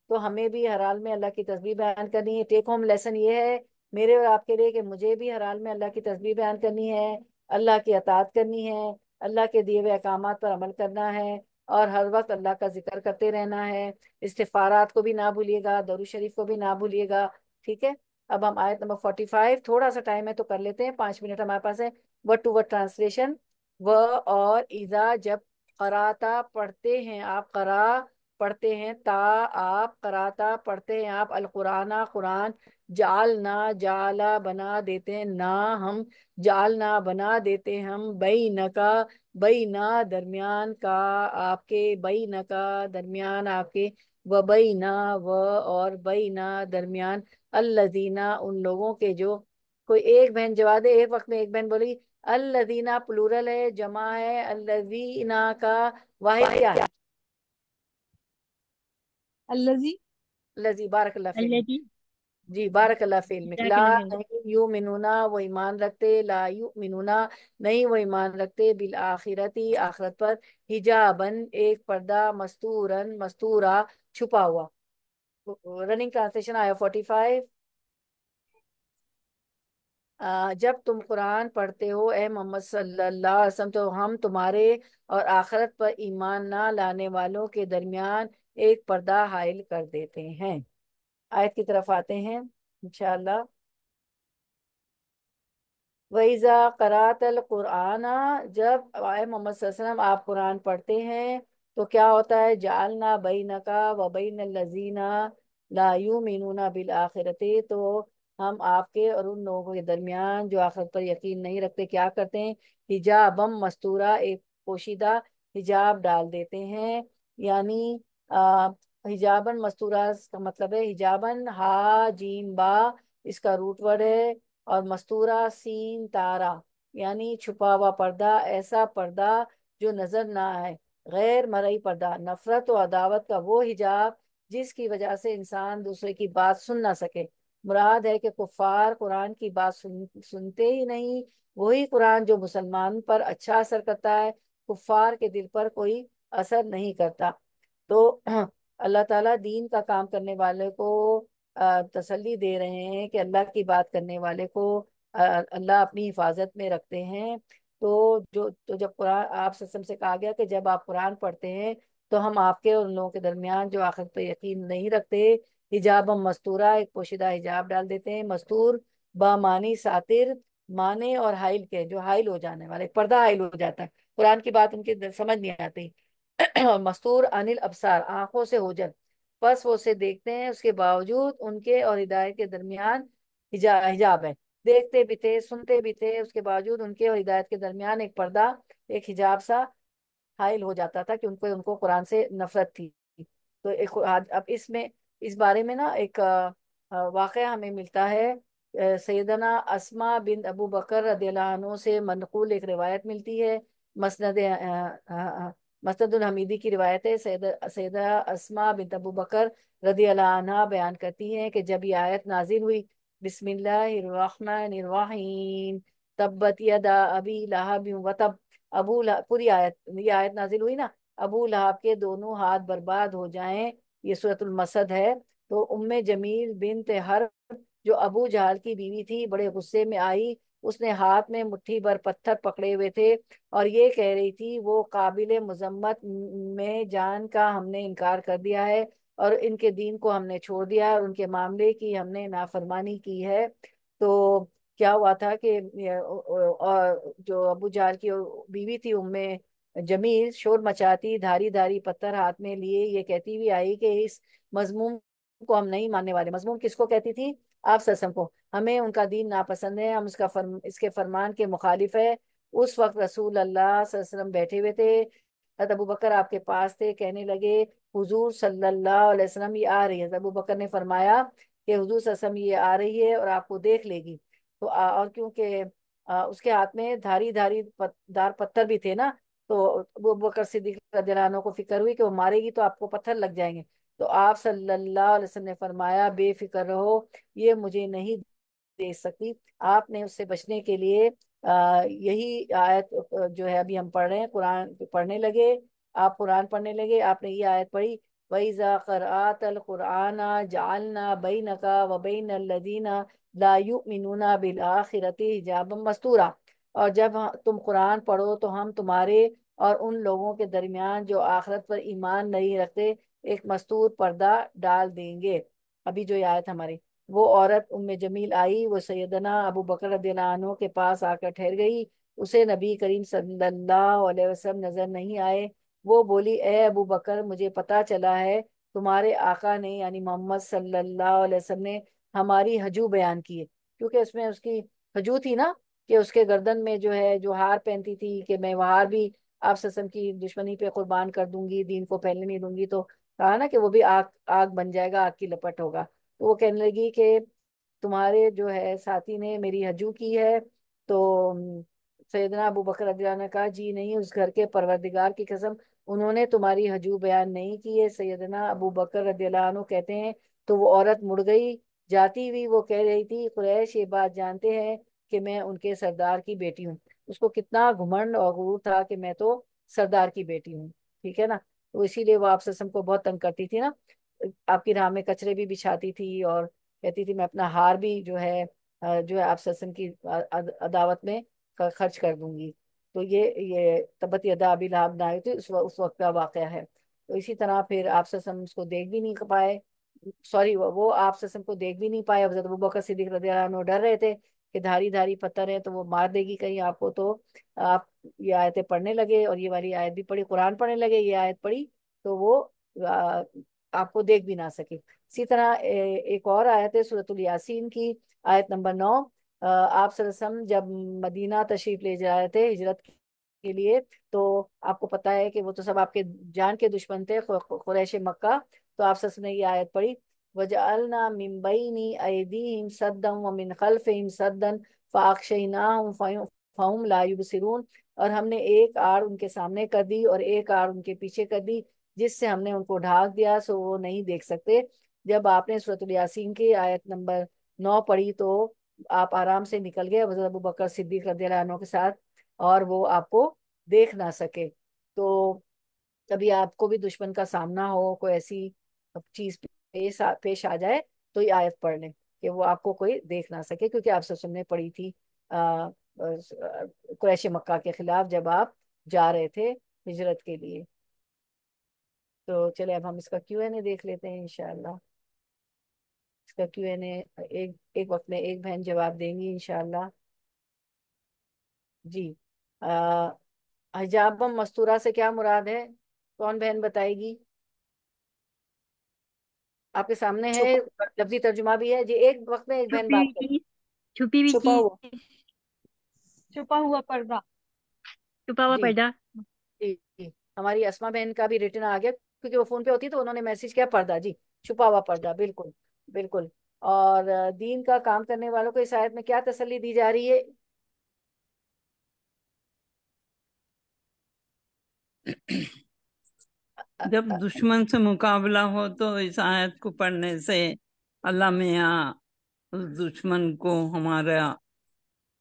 तो हमें भी हर हाल में अल्लाह की तस्वीर बयान करनी है। टेक होम लेसन ये है मेरे और आपके लिए कि मुझे भी हर हाल में अल्लाह की तस्बीह बयान करनी है, अल्लाह की अतात करनी है, अल्लाह के दिए हुए अहकाम पर अमल करना है और हर वक्त अल्लाह का ज़िक्र करते रहना है। इस्तिफारात को भी ना भूलिएगा दरू शरीफ को भी ना भूलिएगा, ठीक है? अब हम आयत नंबर फोर्टी फाइव थोड़ा सा टाइम है तो कर लेते हैं, पाँच मिनट हमारे पास है। वर्ड टू वर्ड ट्रांसलेशन व और ईजा जब कराता पढ़ते हैं, आप करा पढ़ते हैं, ता आप कराता पढ़ते हैं, आप अल कुराना कुरान जाल ना जाला बना देते हैं ना हम जाल ना बना देते हम। बई न का बई ना दरमियान का आपके बई न का दरमियान आपके। व बई ना व और बई ना दरमियान। अल्लजीना उन लोगों के जो कोई एक बहन जवाब दे एक वक्त में एक बहन बोली अल्लजीना प्लूरल है जमा है अल्लजीना का वाहिद क्या है। अल्लजी? लजी बारक अल्लाजी? जी बारक अल्लाह फील में। ला नहीं यू मिनुना वो ईमान रखते। ला यू मिनुना नहीं वो ईमान रखते। बिल आखिरती आखिरत पर हिजाबन एक पर्दा मस्तूरन मस्तूरा छुपा हुआ। रनिंग ट्रांसलेशन आया फोर्टी फाइव जब तुम कुरान पढ़ते हो ए मोहम्मद सल्लल्लाहु अलैहि वसल्लम तो हम तुम्हारे और आखिरत पर ईमान ना लाने वालों के दरमियान एक पर्दा हायल कर देते हैं। आयत की तरफ़ आते हैं इंशाल्लाह वैज़ा करातल कुराना जब आए मोहम्मद वसल्लम, आप कुरान पढ़ते हैं तो क्या होता है? जालना बैनका व बैन लजीना ला युमिनूना बिल आखिरती तो हम आपके और उन लोगों के दरमियान जो आखिरत पर यकीन नहीं रखते, क्या करते हैं? हिजाब हिजाबम मस्तूरा, एक पोशीदा हिजाब डाल देते हैं, यानी हिजाबन मस्तूरा का मतलब है हिजाबन हा जीम बा इसका रूट वर्ड है और मस्तूरा सीन तारा यानी छुपा हुआ पर्दा ऐसा पर्दा जो नज़र ना आए गैर मरई पर्दा नफरत और अदावत का वो हिजाब जिसकी वजह से इंसान दूसरे की बात सुन ना सके। मुराद है कि कुफार कुरान की बात सुन, सुनते ही नहीं वही कुरान जो मुसलमान पर अच्छा असर करता है कुफार के दिल पर कोई असर नहीं करता। तो अल्लाह ताला दीन का काम करने वाले को तसल्ली दे रहे हैं कि अल्लाह की बात करने वाले को अल्लाह अपनी हिफाजत में रखते हैं। तो जो तो जब कुरान, आप सत्सम से कहा गया कि जब आप कुरान पढ़ते हैं तो हम आपके और उन लोगों के दरमियान जो आखिर पर यकीन नहीं रखते, हिजाब हम मस्तूरा, एक पोशीदा हिजाब डाल देते हैं, मस्तूर, बामानी, सातिर, माने और हाइल के, जो हाइल हो जाने वाले, पर्दा हाइल हो जाता है। कुरान की बात उनके समझ नहीं आती। मस्तूर अनिल अबसार आँखों से ओझल। बस वो उसे देखते हैं उसके बावजूद उनके और हिदायत के दरमियान हिजा, हिजाब है। देखते भी थे सुनते भी थे उसके बावजूद उनके और हिदायत के दरमियान एक पर्दा एक हिजाब सा हाइल हो जाता था कि उनको उनको कुरान से नफरत थी। तो एक अब इसमें इस बारे में ना एक वाक़ हमें मिलता है। सैदना अस्मा बिन अबू बकर से मनकूल एक रिवायत मिलती है। मसनद मसनदुल हमीदी की रिवायत है सैद अस्मा बिन अबू बकर रदी अल्लाह बयान करती हैं कि जब ये आयत नाजिल हुई, बिस्मिल्लाहिर्रहमानिर्रहीम, तब्बत यदा अबी लहब व तब अबू पूरी आयत, ये आयत नाजिल हुई ना, अबू लहब के दोनों हाथ बर्बाद हो जाएँ, ये सूरतुल मसद है। तो उम्मे जमील बिन हर जो अबू जहाल की बीवी थी, बड़े गुस्से में आई उसने हाथ में मुट्ठी भर पत्थर पकड़े हुए थे और ये कह रही थी, वो काबिल मजम्मत में जान का हमने इनकार कर दिया है और इनके दीन को हमने छोड़ दिया और उनके मामले की हमने नाफरमानी की है। तो क्या हुआ था कि जो अबू जहाल की बीवी थी, उम्मे जमील, शोर मचाती, धारी धारी पत्थर हाथ में लिए, ये कहती हुई आई कि इस मजमूम को हम नहीं मानने वाले। मजमूम किसको कहती थी? आप ससम को। हमें उनका दीन नापसंद है हम उसका फर्म, इसके फरमान के मुखालिफ है। उस वक्त रसूल अल्लाह वसल्लम बैठे हुए थे अबू बकर आपके पास थे कहने लगे हुजूर सल्लल्लाहु अलैहि वसल्लम ये आ रही है। अबू बकर ने फरमाया कि हुजूर सल्लम ये आ रही है और आपको देख लेगी। तो आ, और क्योंकि उसके हाथ में धारी धारी पत, दार पत्थर भी थे ना तो अबू बकर सिद्दीक रदियल्लाहु को फ़िक्र हुई कि वो मारेगी तो आपको पत्थर लग जाएँगे। तो आप सल्लल्लाहु अलैहि वसल्लम ने फरमाया बेफिक्र रहो ये मुझे नहीं दे सकती आपने उससे बचने के लिए आ, यही आयत जो है अभी हम पढ़ रहे हैं कुरान पढ़ने लगे आप कुरान पढ़ने लगे आपने ये आयत पढ़ी वैज़ा क़रअतल कुरआना जअलना बैनका व बैनल लज़ीना ला युमिनूना बिल आखिरति हिजाबम मस्तूरा। और जब तुम कुरान पढ़ो तो हम तुम्हारे और उन लोगों के दरमियान जो आखिरत पर ईमान नहीं रखते एक मस्तूर पर्दा डाल देंगे। अभी जो आयत हमारी। वो औरत उम्मे जमील आई, वो सैदना अबू बकर के पास आकर ठहर गई। उसे नबी करीम सल्लल्लाहु अलैहि वसल्लम नज़र नहीं आए। वो बोली, ए अबू बकर, मुझे पता चला है, तुम्हारे आका ने, यानी मोहम्मद सल्लल्लाहु अलैहि वसल्लम ने हमारी हजू बयान की है। क्योंकि उसमें उसकी हजू थी ना, कि उसके गर्दन में जो है, जो हार पहनती थी कि मैं वह भी आप ससम की दुश्मनी पे कुर्बान कर दूँगी, दीन को फैलने नहीं दूँगी तो कहा ना कि वो भी आग आग बन जाएगा, आग की लपट होगा। तो वो कहने लगी कि तुम्हारे जो है साथी ने मेरी हजू की है तो अम, सैयदना अबू बकर ने कहा जी नहीं उस घर के परवरदिगार की कसम उन्होंने तुम्हारी हजू बयान नहीं की है। सैदना अबू बकर कहते हैं तो वो औरत मुड़ गई जाती हुई वो कह रही थी कुरैश ये बात जानते हैं कि मैं उनके सरदार की बेटी हूँ। उसको कितना घुमंड और गुरूर था कि मैं तो सरदार की बेटी हूँ। ठीक है ना? तो इसीलिए वो आप को बहुत तंग करती थी ना? आपकी राह में कचरे भी बिछाती थी और कहती थी मैं अपना हार भी जो है जो है आप ससम की अदावत में खर्च कर दूँगी। तो ये ये तबत अभी लाभ ना थी उस, उस वक्त का वाक़ है। तो इसी तरह फिर आप ससम उसको देख भी नहीं पाए। सॉरी वो आप ससम को देख भी नहीं पाए। अबू बकर सिद्दीक रज़ियल्लाहु अन्हु डर रहे थे कि धारी धारी पत्थर है तो वो मार देगी कहीं आपको तो। आप ये आयतें पढ़ने लगे और ये वाली आयत भी पढ़ी कुरान पढ़ने लगे ये आयत पढ़ी तो वो आपको देख भी ना सके। इसी तरह एक और आयत है सूरतुल यासीन की, आयत नंबर नौ। आप सल्लल्लाहु जब मदीना तशरीफ़ ले जा रहे थे हिजरत के लिए तो आपको पता है कि वो तो सब आपके जान के दुश्मन थे कुरैश मक्का। तो आप सरसम ने ये आयत पढ़ी, वजअलना मिन बैनी अयदीहिम सद्दन व मिन खल्फिहिम सद्दन फाअगशयनाहुम फहुम ला और हमने एक आड़ उनके सामने कर दी और एक आड़ उनके पीछे कर दी। जिससे हमने उनको ढाक दिया सो वो नहीं देख सकते। जब आपने यासीन की आयत नंबर नौ पढ़ी तो आप आराम से निकल गए हज़रत अबू बकर सिद्दीक अन्हु के साथ और वो आपको देख ना सके। तो कभी आपको भी दुश्मन का सामना हो कोई ऐसी चीज़ पेश आ, पेश आ जाए तो ये आयत पढ़ लें कि वो आपको कोई देख ना सके क्योंकि आप सबने पढ़ी थी कुरैश मक्का के खिलाफ जब आप जा रहे थे हिजरत के लिए। तो चले अब हम इसका क्यू एन ए देख लेते हैं इनशाला इसका क्यू एन ए एक एक वक्त में एक बहन जवाब देंगी इनशाला जी आ, हिजाबम मस्तूरा से क्या मुराद है? कौन बहन बताएगी? आपके सामने है लफ्जी तर्जुमा भी है। जी एक वक्त में एक बहन बात छुपी हुई छुपा हुआ। छुपा हुआ पर्दा। छुपा हुआ पर्दा। जी जी। हमारी अस्मा बहन का भी रिटर्न आ गया। क्योंकि वो फ़ोन पे होती तो उन्होंने मैसेज किया पर्दा जी छुपा हुआ पर्दा बिल्कुल बिल्कुल। और दीन का काम करने वालों को इस आयत में क्या तसल्ली दी जा रही है? जब दुश्मन से मुकाबला हो तो इस आयत को पढ़ने से अल्लाह मियाँ उस दुश्मन को हमारा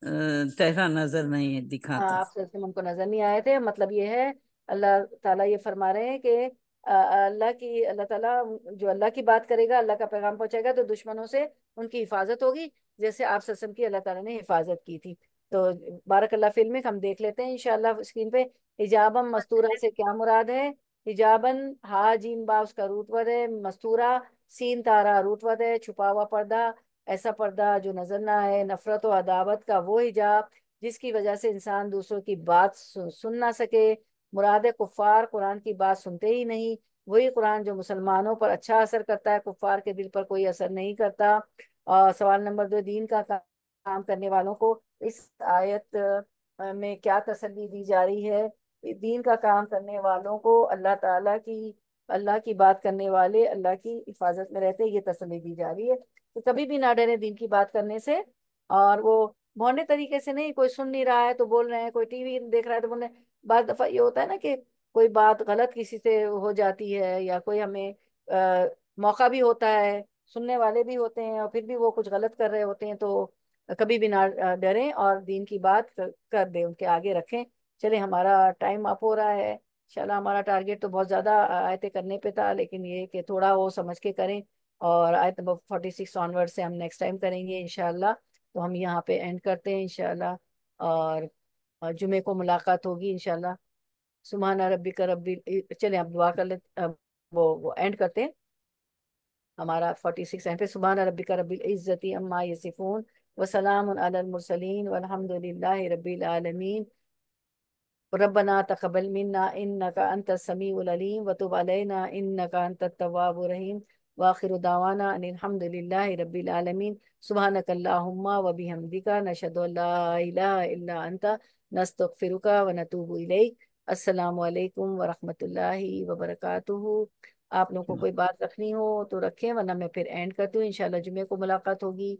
चेहरा नज़र नहीं हाँ आप उनको नज़र नहीं आए थे। मतलब ये है अल्लाह ताला ये फरमा रहे हैं कि अल्लाह की, अल्लाह ताला जो अल्लाह की बात करेगा, अल्लाह का पैगाम पहुंचाएगा तो दुश्मनों से उनकी हिफाजत होगी, जैसे आप ससम की अल्लाह ताला ने हिफाजत की थी। तो बारक अल्लाह फ़िल्म हम देख लेते हैं, इंशाल्लाह स्क्रीन पे। हिजाबम मस्तूरा से क्या मुराद है? हिजाबन हा जीम बा उसका रूटवर्ड है, मस्तूरा सीन तारा रूटवर्ड है छुपा हुआ पर्दा, ऐसा पर्दा जो नज़र ना आए, नफरत और अदावत का वो हिजाब, जिसकी वजह से इंसान दूसरों की बात सुन ना सके। मुराद कुफार कुरान की बात सुनते ही नहीं। वही कुरान जो मुसलमानों पर अच्छा असर करता है, कुफार के दिल पर कोई असर नहीं करता। और सवाल नंबर दो, दीन का काम करने वालों को इस आयत में क्या तसली दी जा रही है? दीन का काम करने वालों को अल्लाह ताला की, अल्लाह की बात करने वाले, अल्लाह की हिफाजत में रहते ये तसली दी जा रही है। तो कभी भी ना डरे दीन की बात करने से, और वो भौने तरीके से नहीं, कोई सुन नहीं रहा है तो बोल रहे हैं, कोई टीवी देख रहा है तो बोल रहे हैं बाद दफ़ा ये होता है ना कि कोई बात गलत किसी से हो जाती है या कोई हमें आ, मौका भी होता है सुनने वाले भी होते हैं और फिर भी वो कुछ गलत कर रहे होते हैं तो कभी भी ना डरें और दीन की बात कर, कर दें उनके आगे रखें। चले हमारा टाइम अप हो रहा है। इंशाल्लाह हमारा टारगेट तो बहुत ज़्यादा आयतें करने पे था लेकिन ये कि थोड़ा वो समझ के करें और आयत नंबर फोर्टी सिक्स ऑनवर्ड से हम नेक्स्ट टाइम करेंगे इंशाल्लाह। तो हम यहाँ पे एंड करते हैं इंशाल्लाह और और जुमे को मुलाकात होगी, इंशाल्लाह। सुबहाना रब्बी का रब्बी चले आप दुआ कर ले वो वो एंड करते हैं। हमारा फोर्टी सिक्स एंड पे सुबहाना रब्बी का रब्बिल इज्जती अम्मा यसिफून वसलाम अलल मुरसलीन, वल्हम्दुलिल्लाहि रब्बिल आलमीन। रब्बना तक़ब्बल मिन्ना, इन्नका अंतस समीउल अलीम, व तुब अलैना, इन्नका अंतत तव्वाबुर रहीम। व आखिरु दावाना अनिल हम्दुलिल्लाहि रब्बिल आलमीन। सुब्हानक अल्लाहुम्मा व बिहम्दिका, नशहदु अल्ला अंता। नस्तगफिरुका व नतूबु इलैक अस्सलामु अलैकुम व रहमतुल्लाहि व बरकातुहू आप लोगों को कोई बात रखनी हो तो रखें वरना मैं फिर एंड करती हूँ। इनशाला जुमे को मुलाकात होगी।